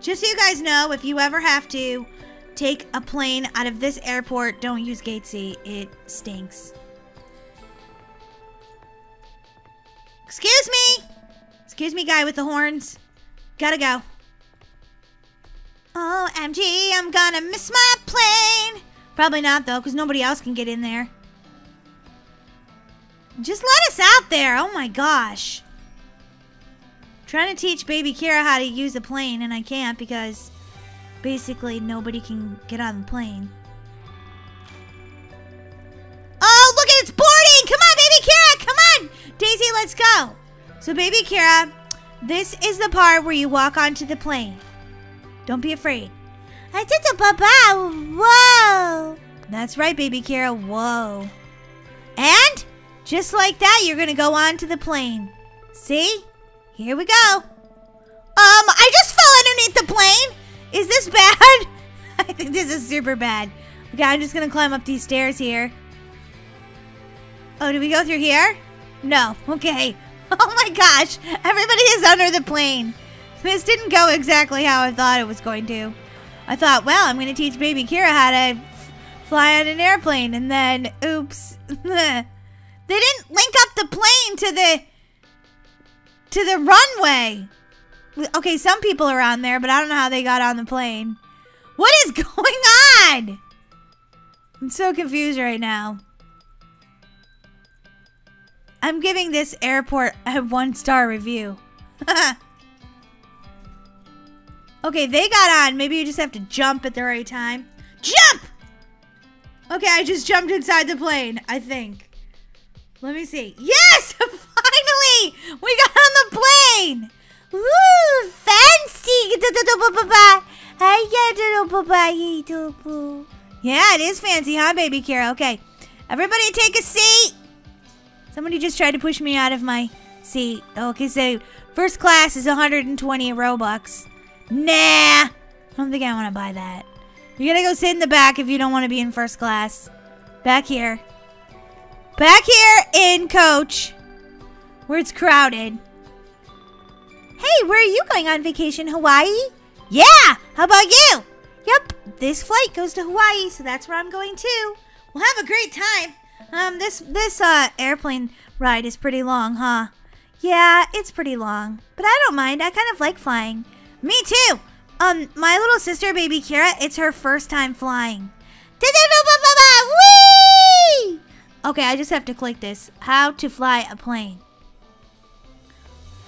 Just so you guys know, if you ever have to take a plane out of this airport, don't use gate C. It stinks. Excuse me. Excuse me, guy with the horns. Gotta go. Oh, OMG, I'm gonna miss my plane. Probably not, though, because nobody else can get in there. Just let us out there. Oh my gosh. Trying to teach baby Kira how to use a plane, and I can't because basically nobody can get on the plane. Oh, look it's boarding! Come on, baby Kira! Come on! Daisy, let's go! So, baby Kira, this is the part where you walk onto the plane. Don't be afraid. I did the papa. Whoa. That's right, baby Kira. Whoa. And just like that, you're going to go on to the plane. See? Here we go. Um, I just fell underneath the plane. Is this bad? (laughs) I think this is super bad. Okay, I'm just to climb up these stairs here. Oh, do we go through here? No. Okay. (laughs) Oh my gosh. Everybody is under the plane. This didn't go exactly how I thought it was going to. I thought, well, I'm going to teach baby Kira how to fly on an airplane, and then, oops. (laughs) they didn't link up the plane to the to the runway. Okay, some people are on there, but I don't know how they got on the plane. What is (laughs) going on? I'm so confused right now. I'm giving this airport a one star review. (laughs) okay, they got on. Maybe you just have to jump at the right time. Jump! Okay, I just jumped inside the plane, I think. Let me see. Yes! (laughs) Finally! We got on the plane! Woo! Fancy. Yeah, it is fancy, huh, baby Kira? Okay. Everybody take a seat. Somebody just tried to push me out of my seat. Okay, so first class is 120 Robux. Nah. I don't think I want to buy that. You're to go sit in the back if you don't want to be in first class. Back here. Back here in coach. Where it's crowded. Hey, where are you going on vacation? Hawaii? Yeah! How about you? Yep, this flight goes to Hawaii, so that's where I'm going too. We'll have a great time. Um, this this uh airplane ride is pretty long, huh? Yeah, it's pretty long, but I don't mind. I kind of like flying. Me too. Um, my little sister, baby Kira, it's her first time flying. (laughs) Okay, I just have to click this. How to fly a plane.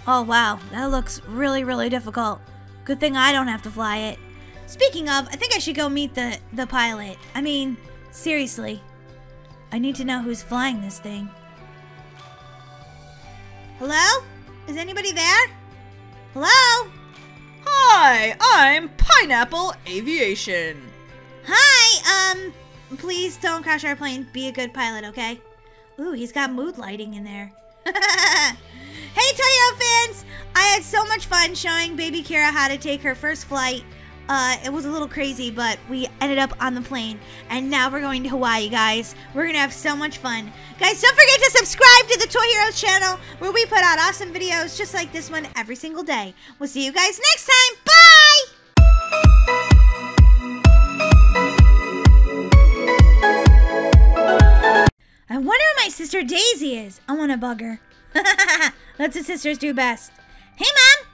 Oh wow, that looks really, really difficult. Good thing I don't have to fly it. Speaking of, I think I should go meet the the pilot. I mean, seriously. I need to know who's flying this thing. Hello? Is anybody there? Hello? Hi, I'm Pineapple Aviation. Hi, um, please don't crash our plane. Be a good pilot, okay? Ooh, he's got mood lighting in there. (laughs) hey, Toyo fans! I had so much fun showing baby Kira how to take her first flight. Uh, it was a little crazy, but we ended up on the plane. And now we're going to Hawaii, guys. We're going to have so much fun. Guys, don't forget to subscribe to the Toy Heroes channel where we put out awesome videos just like this one every single day. We'll see you guys next time. Bye! I wonder where my sister Daisy is. I want to bug her. That's (laughs) what sisters do best. Hey, Mom!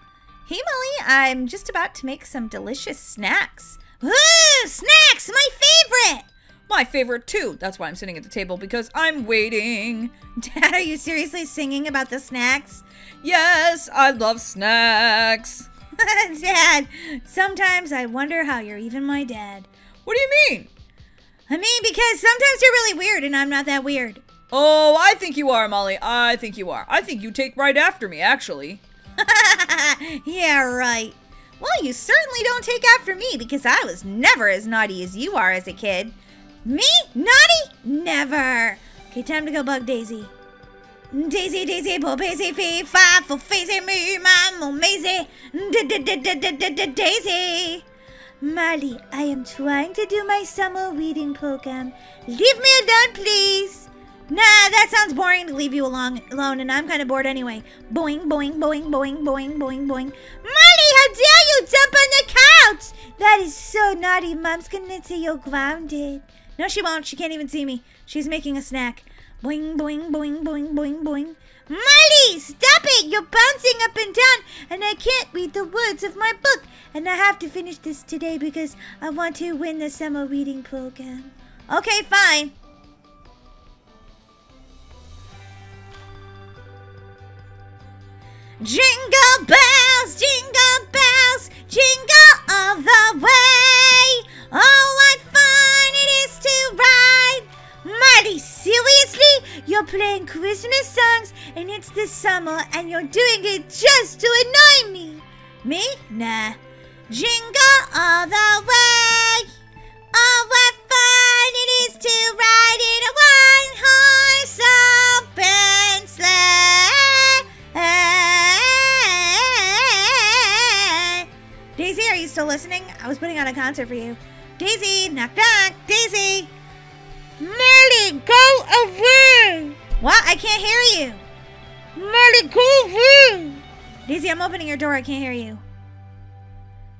Hey, Molly, I'm just about to make some delicious snacks. Ooh, snacks! My favorite! My favorite too. That's why I'm sitting at the table because I'm waiting. (laughs) Dad, are you seriously singing about the snacks? Yes, I love snacks. (laughs) dad, sometimes I wonder how you're even my dad. What do you mean? I mean, because sometimes you're really weird and I'm not that weird. Oh, I think you are, Molly. I think you are. I think you take right after me, actually. (laughs) yeah, right. Well, you certainly don't take after me because I was never as naughty as you are as a kid. Me? Naughty? Never. Okay, time to go bug Daisy. Daisy, Daisy, bo, Daisy, fee, fi, fo, facing me, mamo, Maisie, Daisy. Molly, I am trying to do my summer reading program. Leave me alone, please. Nah, that sounds boring to leave you alone, alone, and I'm kind of bored anyway. Boing, boing, boing, boing, boing, boing, boing. Molly, how dare you jump on the couch? That is so naughty. Mom's gonna say you're grounded. No, she won't. She can't even see me. She's making a snack. Boing, boing, boing, boing, boing, boing. Molly, stop it! You're bouncing up and down, and I can't read the words of my book. And I have to finish this today because I want to win the summer reading program. Okay, fine. Jingle bells, jingle bells, jingle all the way. Oh, what fun it is to ride! Marty, seriously? You're playing Christmas songs and it's the summer and you're doing it just to annoy me. Me? Nah. Jingle all the way. Oh, what fun it is to ride in a one horse open sleigh. Still listening? I was putting on a concert for you. Daisy, knock knock. Daisy. Molly, go away. What? I can't hear you. Molly, go away. Daisy, I'm opening your door. I can't hear you.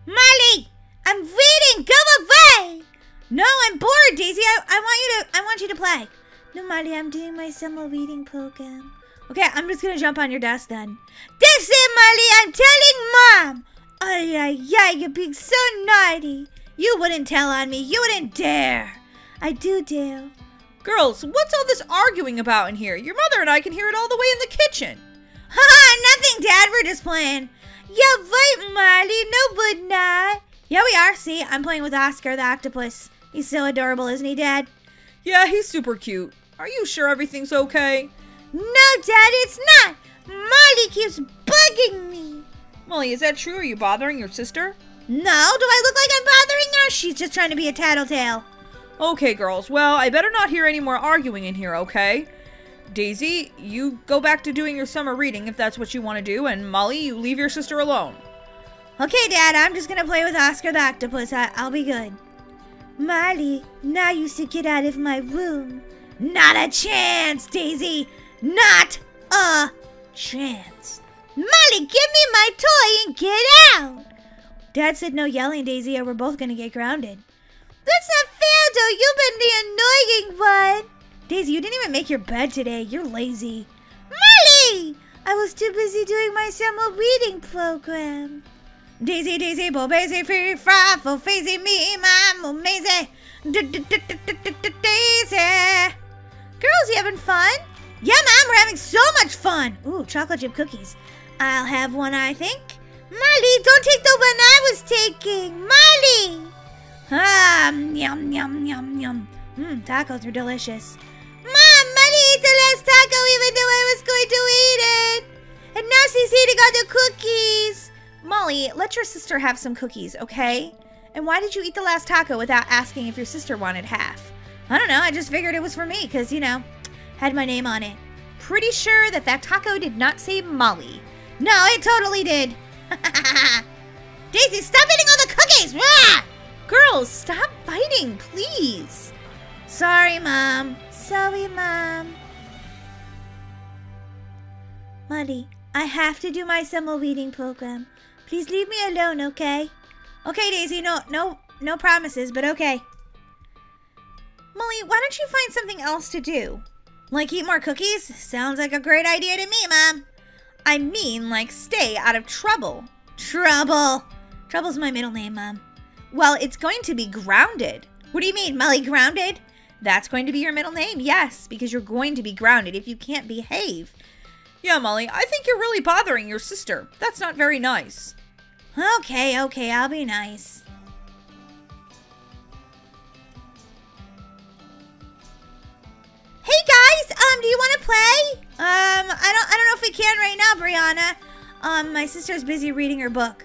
Molly, I'm reading. Go away. No, I'm bored, Daisy. I, I want you to I want you to play. No, Molly, I'm doing my summer reading program. Okay, I'm just gonna jump on your desk then. This is Molly. I'm telling Mom. Ay, ay, ay, you're being so naughty. You wouldn't tell on me. You wouldn't dare. I do dare. Girls, what's all this arguing about in here? Your mother and I can hear it all the way in the kitchen. Ha! Nothing, Dad. We're just playing. You're right, Molly. No, we're not. Yeah, we are. See, I'm playing with Oscar the octopus. He's so adorable, isn't he, Dad? Yeah, he's super cute. Are you sure everything's okay? No, Dad, it's not. Molly keeps bugging me. Molly, is that true? Are you bothering your sister? No, do I look like I'm bothering her? She's just trying to be a tattletale. Okay, girls. Well, I better not hear any more arguing in here, okay? Daisy, you go back to doing your summer reading if that's what you want to do, and Molly, you leave your sister alone. Okay, Dad, I'm just gonna play with Oscar the octopus. I- I'll be good. Molly, now you should get out of my room. Not a chance, Daisy. Not a chance. Molly, give me my toy and get out. Dad said no yelling, Daisy, or we're both gonna get grounded. That's not fair, though. You've been the annoying one. Daisy, you didn't even make your bed today. You're lazy. Molly! I was too busy doing my summer reading program. Daisy, Daisy, bo bazy, free, fry, fo, fazy, me, my, mazy. Daisy. Girls, you having fun? Yeah, Mom, we're having so much fun. Ooh, chocolate chip cookies. I'll have one, I think. Molly, don't take the one I was taking. Molly! Ah, yum, yum, yum, yum. Mmm, tacos are delicious. Mom, Molly ate the last taco even though I was going to eat it. And now she's eating all the cookies. Molly, let your sister have some cookies, okay? And why did you eat the last taco without asking if your sister wanted half? I don't know, I just figured it was for me because, you know, had my name on it. Pretty sure that that taco did not say Molly. No, it totally did. (laughs) Daisy, stop eating all the cookies! Rah! Girls, stop fighting, please. Sorry, Mom. Sorry, Mom. Molly, I have to do my summer reading program. Please leave me alone, okay? Okay, Daisy, no, no, no promises, but okay. Molly, why don't you find something else to do? Like eat more cookies? Sounds like a great idea to me, Mom. I mean, like stay out of trouble. Trouble. Trouble's my middle name, Mom. Well, it's going to be grounded. What do you mean, Molly grounded? That's going to be your middle name, yes, because you're going to be grounded if you can't behave. Yeah, Molly, I think you're really bothering your sister. That's not very nice. Okay, okay, I'll be nice. Hey guys, um, do you want to play? Um, I don't, I don't know if we can right now, Brianna. Um, my sister's busy reading her book.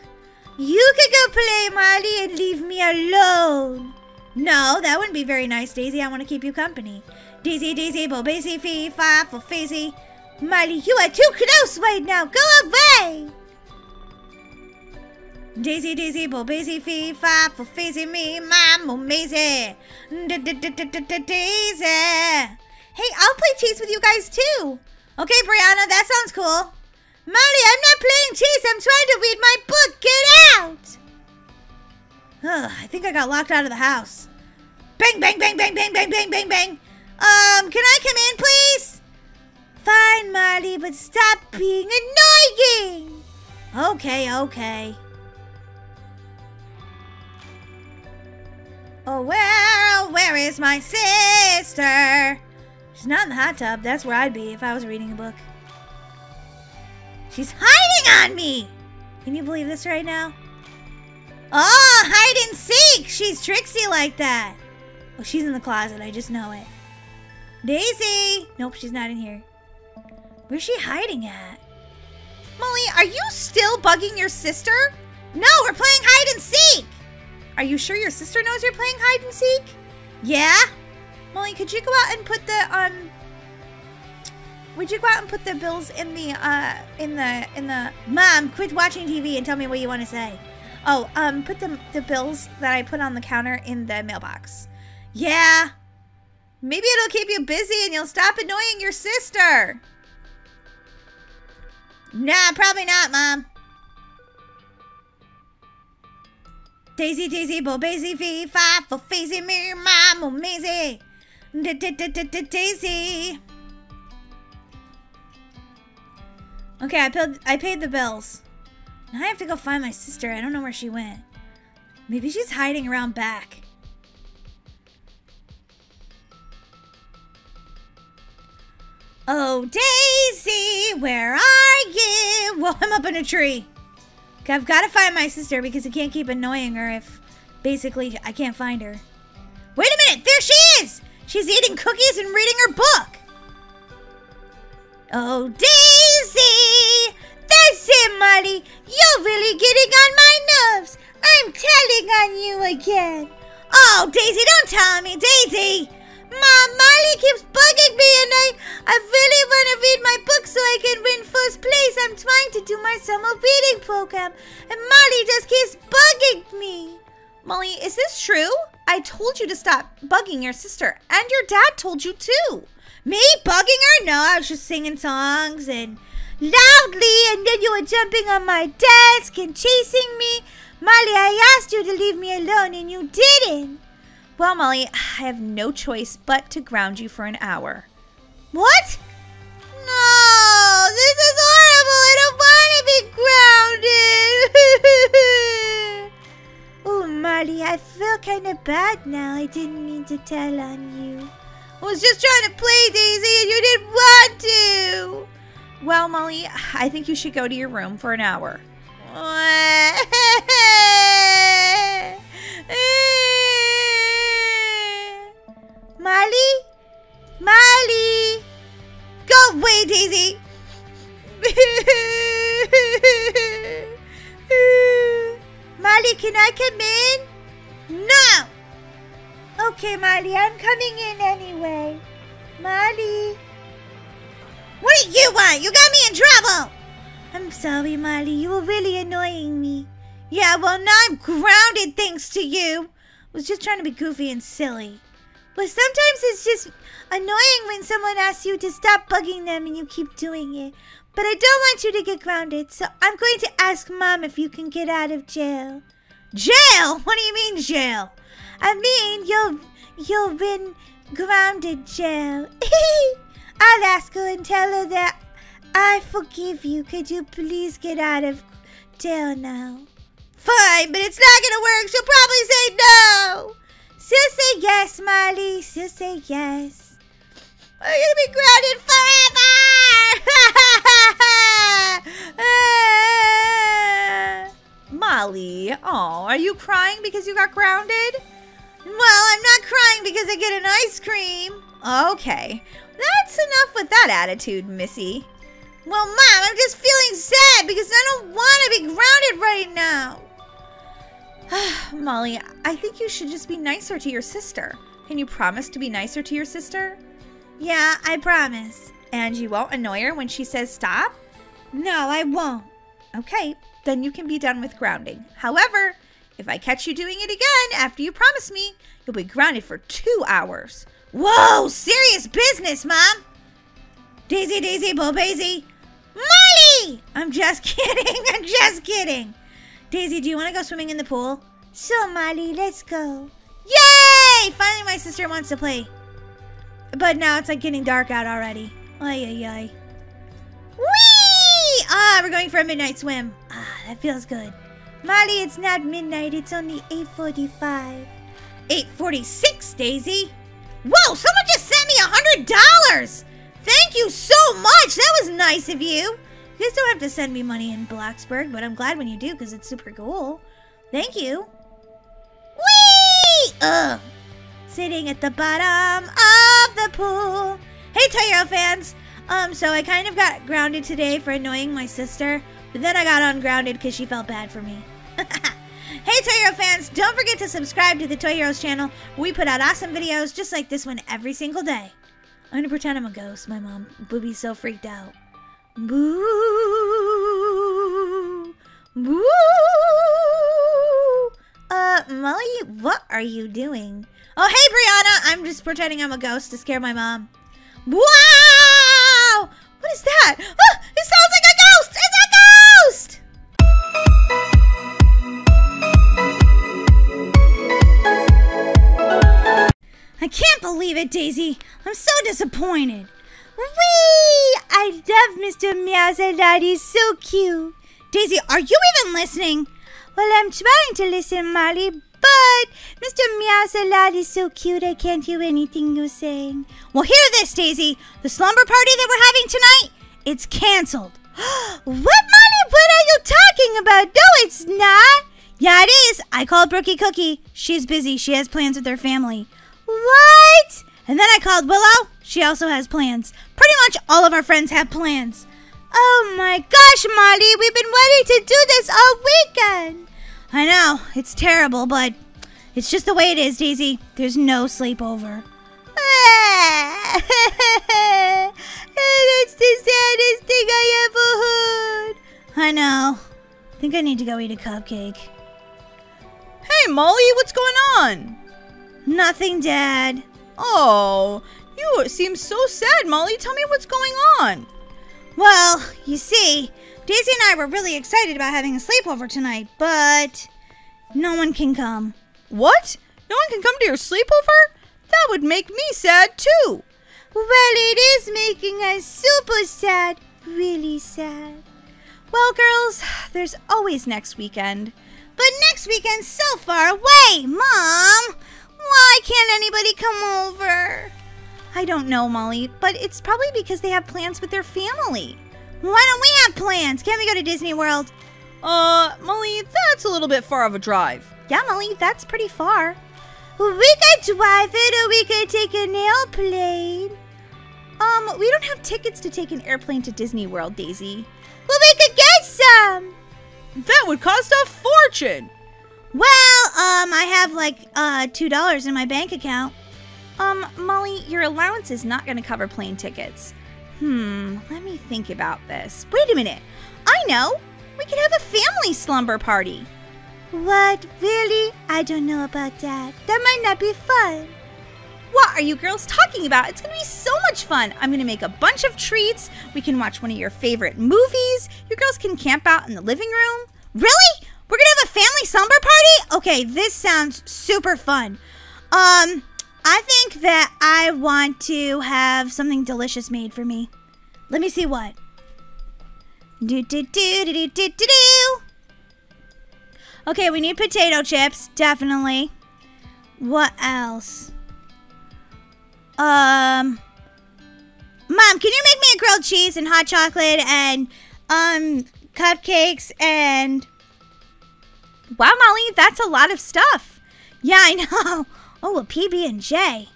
You could go play, Molly, and leave me alone. No, that wouldn't be very nice, Daisy. I want to keep you company. Daisy, Daisy, bo, baisy, fee, fa, faisy. Molly, you are too close right now. Go away. Daisy, Daisy, bo, baisy, fee, fa, faisy, me, mom, mazy. Daisy. Hey, I'll play chase with you guys too. Okay, Brianna, that sounds cool. Molly, I'm not playing chase. I'm trying to read my book. Get out. Ugh, I think I got locked out of the house. Bang, bang, bang, bang, bang, bang, bang, bang, bang. Um, can I come in, please? Fine, Molly, but stop being annoying. Okay, okay. Oh, where, oh, where is my sister? She's not in the hot tub. That's where I'd be if I was reading a book. She's hiding on me! Can you believe this right now? Oh, hide and seek! She's tricksy like that. Oh, she's in the closet. I just know it. Daisy! Nope, she's not in here. Where's she hiding at? Molly, are you still bugging your sister? No, we're playing hide and seek! Are you sure your sister knows you're playing hide and seek? Yeah? Molly, could you go out and put the, um... Would you go out and put the bills in the, uh, in the, in the... Mom, quit watching TV and tell me what you want to say. Oh, um, put the, the bills that I put on the counter in the mailbox. Yeah. Maybe it'll keep you busy and you'll stop annoying your sister. Nah, probably not, Mom. Daisy, Daisy, Bo, Daisy, V, five, for Faisy, me, Mom, Maisie. Daisy. Okay, I paid, I paid the bills. Now I have to go find my sister. I don't know where she went. Maybe she's hiding around back. Oh, Daisy, where are you? Well, I'm up in a tree. Okay, I've got to find my sister because I can't keep annoying her if basically I can't find her. Wait a minute, there she is! She's eating cookies and reading her book. Oh, Daisy! That's it, Molly. You're really getting on my nerves. I'm telling on you again. Oh, Daisy, don't tell me, Daisy. Mom, Molly keeps bugging me and I, I really want to read my book so I can win first place. I'm trying to do my summer reading program and Molly just keeps bugging me. Molly, is this true? I told you to stop bugging your sister and your dad told you too. Me bugging her? No, I was just singing songs and loudly and then you were jumping on my desk and chasing me. Molly, I asked you to leave me alone and you didn't. Well, Molly, I have no choice but to ground you for an hour. What? No, this is horrible. I don't want to be grounded. (laughs) oh, Molly, I feel kind of bad now. I didn't mean to tell on you. I was just trying to play, Daisy, and you didn't want to. Well, Molly, I think you should go to your room for an hour. (laughs) Molly? Molly! Go away, Daisy! (laughs) Molly, can I come in? No! Okay, Molly, I'm coming in anyway. Molly. What do you want? You got me in trouble! I'm sorry, Molly. You were really annoying me. Yeah, well, now I'm grounded thanks to you. I was just trying to be goofy and silly. But sometimes it's just annoying when someone asks you to stop bugging them and you keep doing it. But I don't want you to get grounded, so I'm going to ask Mom if you can get out of jail. Jail? What do you mean jail? I mean you've you've been grounded, jail. (laughs) I'll ask her and tell her that I forgive you. Could you please get out of jail now? Fine, but it's not gonna work. She'll probably say no. She'll say yes, Molly. She'll say yes. We're gonna be grounded forever. (laughs) Molly, oh, are you crying because you got grounded? Well, I'm not crying because I get an ice cream. Okay, that's enough with that attitude, Missy. Well, Mom, I'm just feeling sad because I don't want to be grounded right now. (sighs) Molly, I think you should just be nicer to your sister. Can you promise to be nicer to your sister? Yeah, I promise. And you won't annoy her when she says stop? No, I won't. Okay, then you can be done with grounding. However, if I catch you doing it again after you promise me, you'll be grounded for two hours. Whoa, serious business, Mom. Daisy, Daisy, Bo, Daisy. Molly! I'm just (laughs) kidding. I'm just kidding. Daisy, do you want to go swimming in the pool? So, Molly. Let's go. Yay! Finally, my sister wants to play. But now it's like getting dark out already. Ay, ay, ay. Whee! Ah, we're going for a midnight swim. Ah, that feels good. Molly, it's not midnight. It's only 8.45. 846, Daisy. Whoa, someone just sent me a hundred dollars. Thank you so much. That was nice of you. You guys don't have to send me money in Bloxburg, but I'm glad when you do because it's super cool. Thank you. Whee! Ugh. Sitting at the bottom of the pool. Hey, Toy Hero fans. Um, so I kind of got grounded today for annoying my sister, but then I got ungrounded because she felt bad for me. (laughs) Hey Toy Hero fans, don't forget to subscribe to the Toy Heroes channel. We put out awesome videos just like this one every single day. I'm gonna pretend I'm a ghost. My mom be so freaked out. Boo! Boo! Uh, Molly, what are you doing? Oh, hey Brianna! I'm just pretending I'm a ghost to scare my mom. Wow! What is that? It sounds like a ghost! It's a ghost! I can't believe it, Daisy. I'm so disappointed. Whee! I love Mr. A. He's so cute. Daisy, are you even listening? Well, I'm trying to listen, Molly, but Mr. Meows a is so cute I can't hear anything you're saying. Well, hear this, Daisy. The slumber party that we're having tonight, it's canceled. (gasps) what, Molly? What are you talking about? No, it's not. Yeah, it is. I called Brookie Cookie. She's busy. She has plans with her family. What? And then I called Willow. She also has plans. Pretty much all of our friends have plans. Oh my gosh, Molly, we've been waiting to do this all weekend. I know, it's terrible, but it's just the way it is, Daisy. There's no sleepover. (laughs) That's the saddest thing I ever heard. I know. I think I need to go eat a cupcake. Hey, Molly, what's going on? Nothing, Dad. Oh, you seem so sad, Molly. Tell me what's going on. Well, you see, Daisy and I were really excited about having a sleepover tonight, but no one can come. What? No one can come to your sleepover? That would make me sad too. Well, it is making us super sad. Really sad. Well, girls, there's always next weekend. But next weekend's so far away, Mom! Why can't anybody come over? I don't know, Molly, but it's probably because they have plans with their family. Why don't we have plans? Can't we go to Disney World? Uh, Molly, that's a little bit far of a drive. Yeah, Molly, that's pretty far. We could drive it or we could take an airplane. Um, we don't have tickets to take an airplane to Disney World, Daisy. Well, we could get some. That would cost a fortune. Well, um, I have like uh two dollars in my bank account. Um, Molly, your allowance is not going to cover plane tickets. Hmm, let me think about this. Wait a minute. I know. We could have a family slumber party. What? Really? I don't know about that. That might not be fun. What are you girls talking about? It's going to be so much fun. I'm going to make a bunch of treats. We can watch one of your favorite movies. You girls can camp out in the living room. Really? We're going to have a family slumber party? Okay, this sounds super fun. Um, I think that I want to have something delicious made for me. Let me see what. Do do do do do do do do. Okay, we need potato chips, definitely. What else? Um Mom, can you make me a grilled cheese and hot chocolate and um cupcakes and Wow, Molly, that's a lot of stuff. Yeah, I (laughs) know. Oh, a PB and J.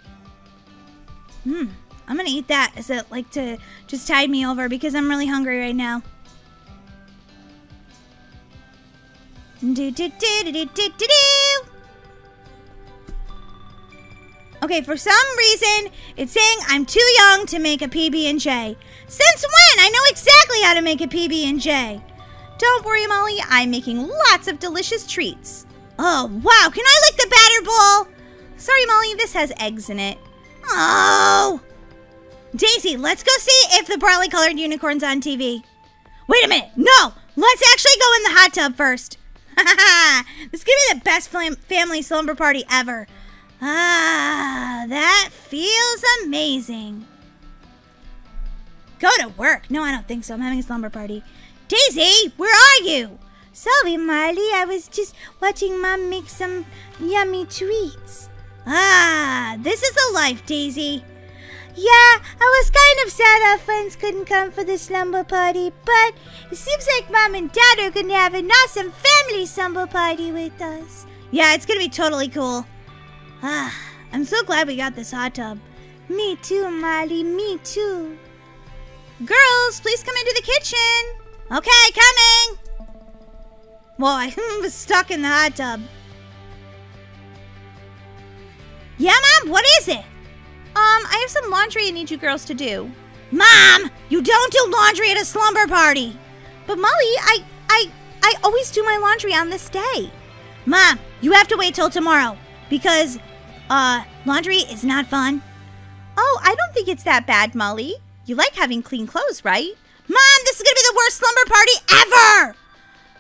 Hmm. I'm gonna eat that as it like to just tide me over because I'm really hungry right now. Do do do. Okay, for some reason, it's saying I'm too young to make a PB and J. Since when? I know exactly how to make a PB and J. Don't worry, Molly. I'm making lots of delicious treats. Oh, wow. Can I lick the batter bowl? Sorry, Molly. This has eggs in it. Oh. Daisy, let's go see if the brightly colored unicorn's on TV. Wait a minute. No. Let's actually go in the hot tub first. (laughs) this is going to be the best fam- family slumber party ever. Ah, that feels amazing. Go to work. No, I don't think so. I'm having a slumber party. Daisy, where are you? Sorry, Marley. I was just watching Mom make some yummy treats. Ah, this is the life, Daisy. Yeah, I was kind of sad our friends couldn't come for the slumber party, but it seems like Mom and Dad are gonna have an awesome family slumber party with us. Yeah, it's gonna be totally cool. Ah, I'm so glad we got this hot tub. Me too, Molly, Me too. Girls, please come into the kitchen. Okay, coming. Well, (laughs) I was stuck in the hot tub. Yeah, Mom, what is it? Um, I have some laundry I need you girls to do. Mom, you don't do laundry at a slumber party. But Molly, I, I, I always do my laundry on this day. Mom, you have to wait till tomorrow because, uh, laundry is not fun. Oh, I don't think it's that bad, Molly. You like having clean clothes, right? Mom, this is gonna be the worst slumber party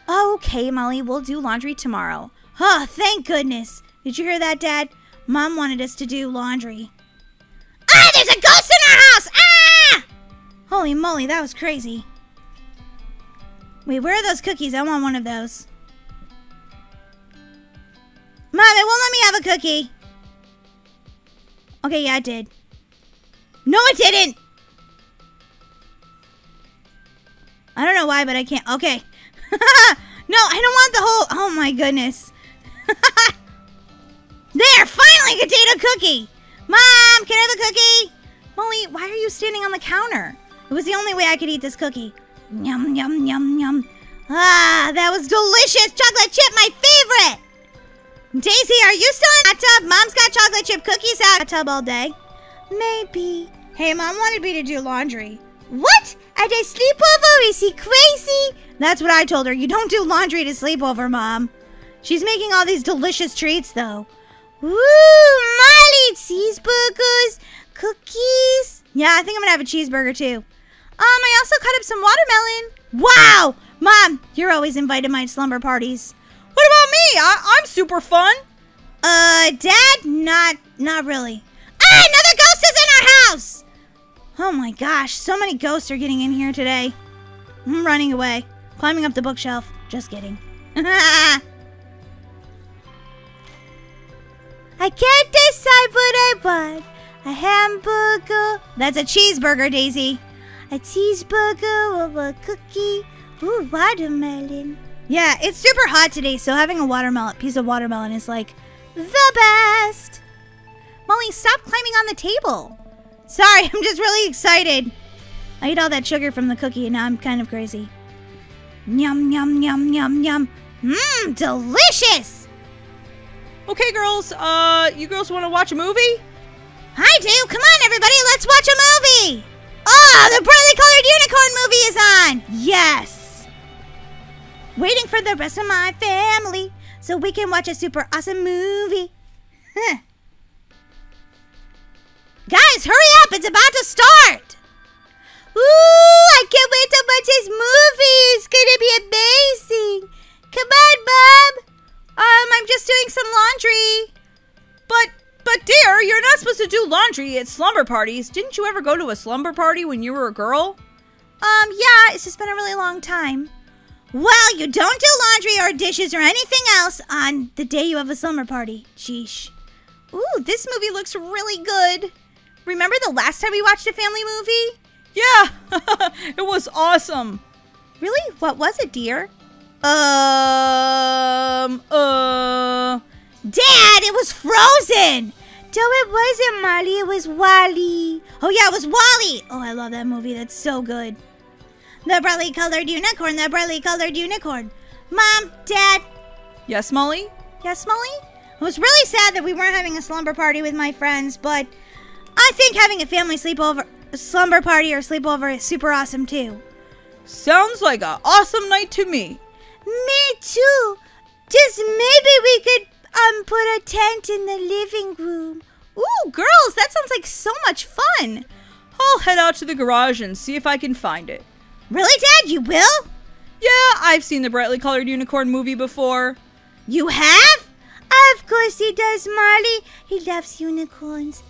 ever! Okay, Molly, we'll do laundry tomorrow. Oh, thank goodness. Did you hear that, Dad? Mom wanted us to do laundry. Ah, there's a ghost in our house! Ah! Holy moly, that was crazy. Wait, where are those cookies? I want one of those. Mom, it won't let me have a cookie. Okay, yeah, I did. No, it didn't! I don't know why, but I can't. Okay. (laughs) no, I don't want the whole. Oh my goodness. (laughs) there, finally, potato cookie. Mom, can I have a cookie? Molly, why are you standing on the counter? It was the only way I could eat this cookie. Yum, yum, yum, yum. Ah, that was delicious. Chocolate chip, my favorite. Daisy, are you still in the hot tub? Mom's got chocolate chip cookies out the tub all day. Maybe. Hey, Mom wanted me to do laundry. What? At a sleepover? Is he crazy? That's what I told her. You don't do laundry to sleep over, Mom. She's making all these delicious treats, though. Woo! Molly, cheeseburgers, cookies. Yeah, I think I'm gonna have a cheeseburger too. Um, I also cut up some watermelon. Wow! Mom, you're always invited to my slumber parties. What about me? I- I'm super fun. Uh, Dad, not not really. Ah, another ghost is in our house! Oh my gosh, so many ghosts are getting in here today. I'm running away, climbing up the bookshelf. Just kidding. (laughs) I can't decide what I want. A hamburger, That's a cheeseburger, Daisy. a cheeseburger, or a cookie. Ooh, watermelon. Yeah, it's super hot today, so having a watermelon piece of watermelon is like the best. Molly, stop climbing on the table. Sorry, (laughs) I'm just really excited. I ate all that sugar from the cookie and now I'm kind of crazy. Yum, yum, yum, yum, yum. Mmm, delicious! Okay, girls. Uh, you girls want to watch a movie? I do. Come on, everybody, let's watch a movie. Oh, the brightly colored unicorn movie is on. Yes. Waiting for the rest of my family so we can watch a super awesome movie. Guys, hurry up. It's about to start. Ooh, I can't wait to watch this movie. It's gonna be amazing. Come on, Mom. Um, I'm just doing some laundry. But, but dear, you're not supposed to do laundry at slumber parties. Didn't you ever go to a slumber party when you were a girl? Um, yeah, it's just been a really long time. Well, you don't do laundry or dishes or anything else on the day you have a slumber party. Sheesh. Ooh, this movie looks really good. Remember the last time we watched a family movie? Yeah, (laughs) it was awesome. Really? What was it, dear? Um, uh, Dad, it was Frozen! No, it wasn't Molly. It was WALL-E. Oh, yeah, it was WALL-E! Oh, I love that movie. That's so good. The brightly colored unicorn, the brightly colored unicorn. Mom, Dad, yes, Molly? Yes, Molly? I was really sad that we weren't having a slumber party with my friends, but I think having a family sleepover, slumber party or sleepover is super awesome too. Sounds like an awesome night to me. Me too. Just maybe we could um put a tent in the living room. Ooh, girls, that sounds like so much fun. I'll head out to the garage and see if I can find it. Really, Dad? You will? Yeah, I've seen the brightly colored unicorn movie before. You have? Of course he does, Molly. He loves unicorns.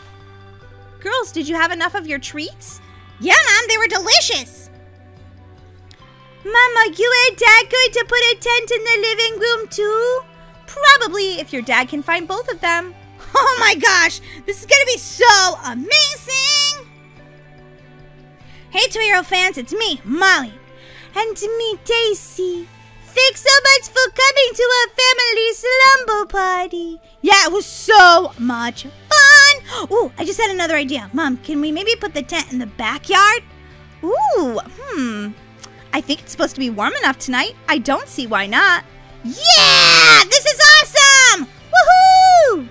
(laughs) Girls, did you have enough of your treats? Yeah, Mom, they were delicious. Mama, you and Dad going to put a tent in the living room too? Probably if your dad can find both of them. (laughs) Oh my gosh, this is gonna be so amazing! Hey, Toy Hero fans, it's me, Molly. And me, Daisy. Thanks so much for coming to our family slumber party. Yeah, it was so much fun. Ooh, I just had another idea. Mom, can we maybe put the tent in the backyard? Ooh, hmm. I think it's supposed to be warm enough tonight. I don't see why not. Yeah! This is awesome! Woohoo!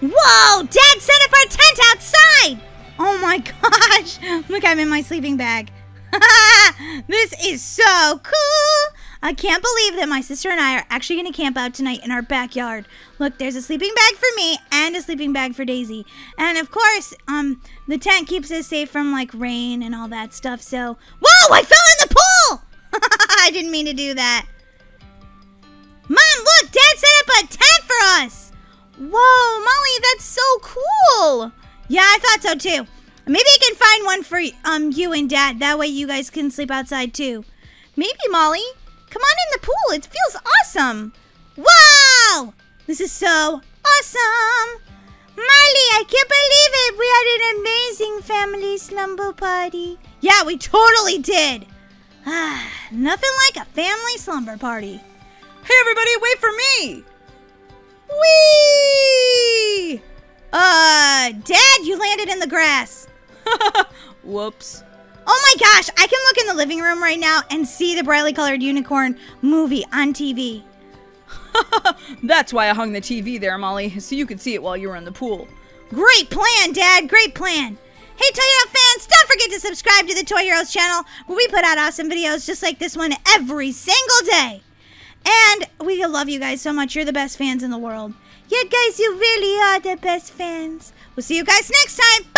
Whoa! Dad set up our tent outside! Oh my (laughs) gosh! Look, I'm in my sleeping bag. (laughs) this is so cool! I can't believe that my sister and I are actually going to camp out tonight in our backyard. Look, there's a sleeping bag for me and a sleeping bag for Daisy. And of course, um, the tent keeps us safe from like rain and all that stuff. So, whoa! I fell in the pool! (laughs) I didn't mean to do that. Mom, look! Dad set up a tent for us! Whoa, Molly, that's so cool! Yeah, I thought so too. Maybe I can find one for um you and Dad. That way you guys can sleep outside too. Maybe, Molly. Come on in the pool. It feels awesome. Wow! This is so awesome! Molly, I can't believe it. We had an amazing family slumber party. Yeah, we totally did. Ah, (sighs) nothing like a family slumber party. Hey, everybody, wait for me! Whee! Uh, Dad, you landed in the grass. (laughs) Whoops. Oh my gosh, I can look in the living room right now and see the brightly colored unicorn movie on TV. (laughs) That's why I hung the TV there, Molly, so you could see it while you were in the pool. Great plan, Dad, great plan. Hey, Toy Hero fans, don't forget to subscribe to the Toy Heroes channel where we put out awesome videos just like this one every single day. And we love you guys so much. You're the best fans in the world. Yeah, guys, you really are the best fans. We'll see you guys next time.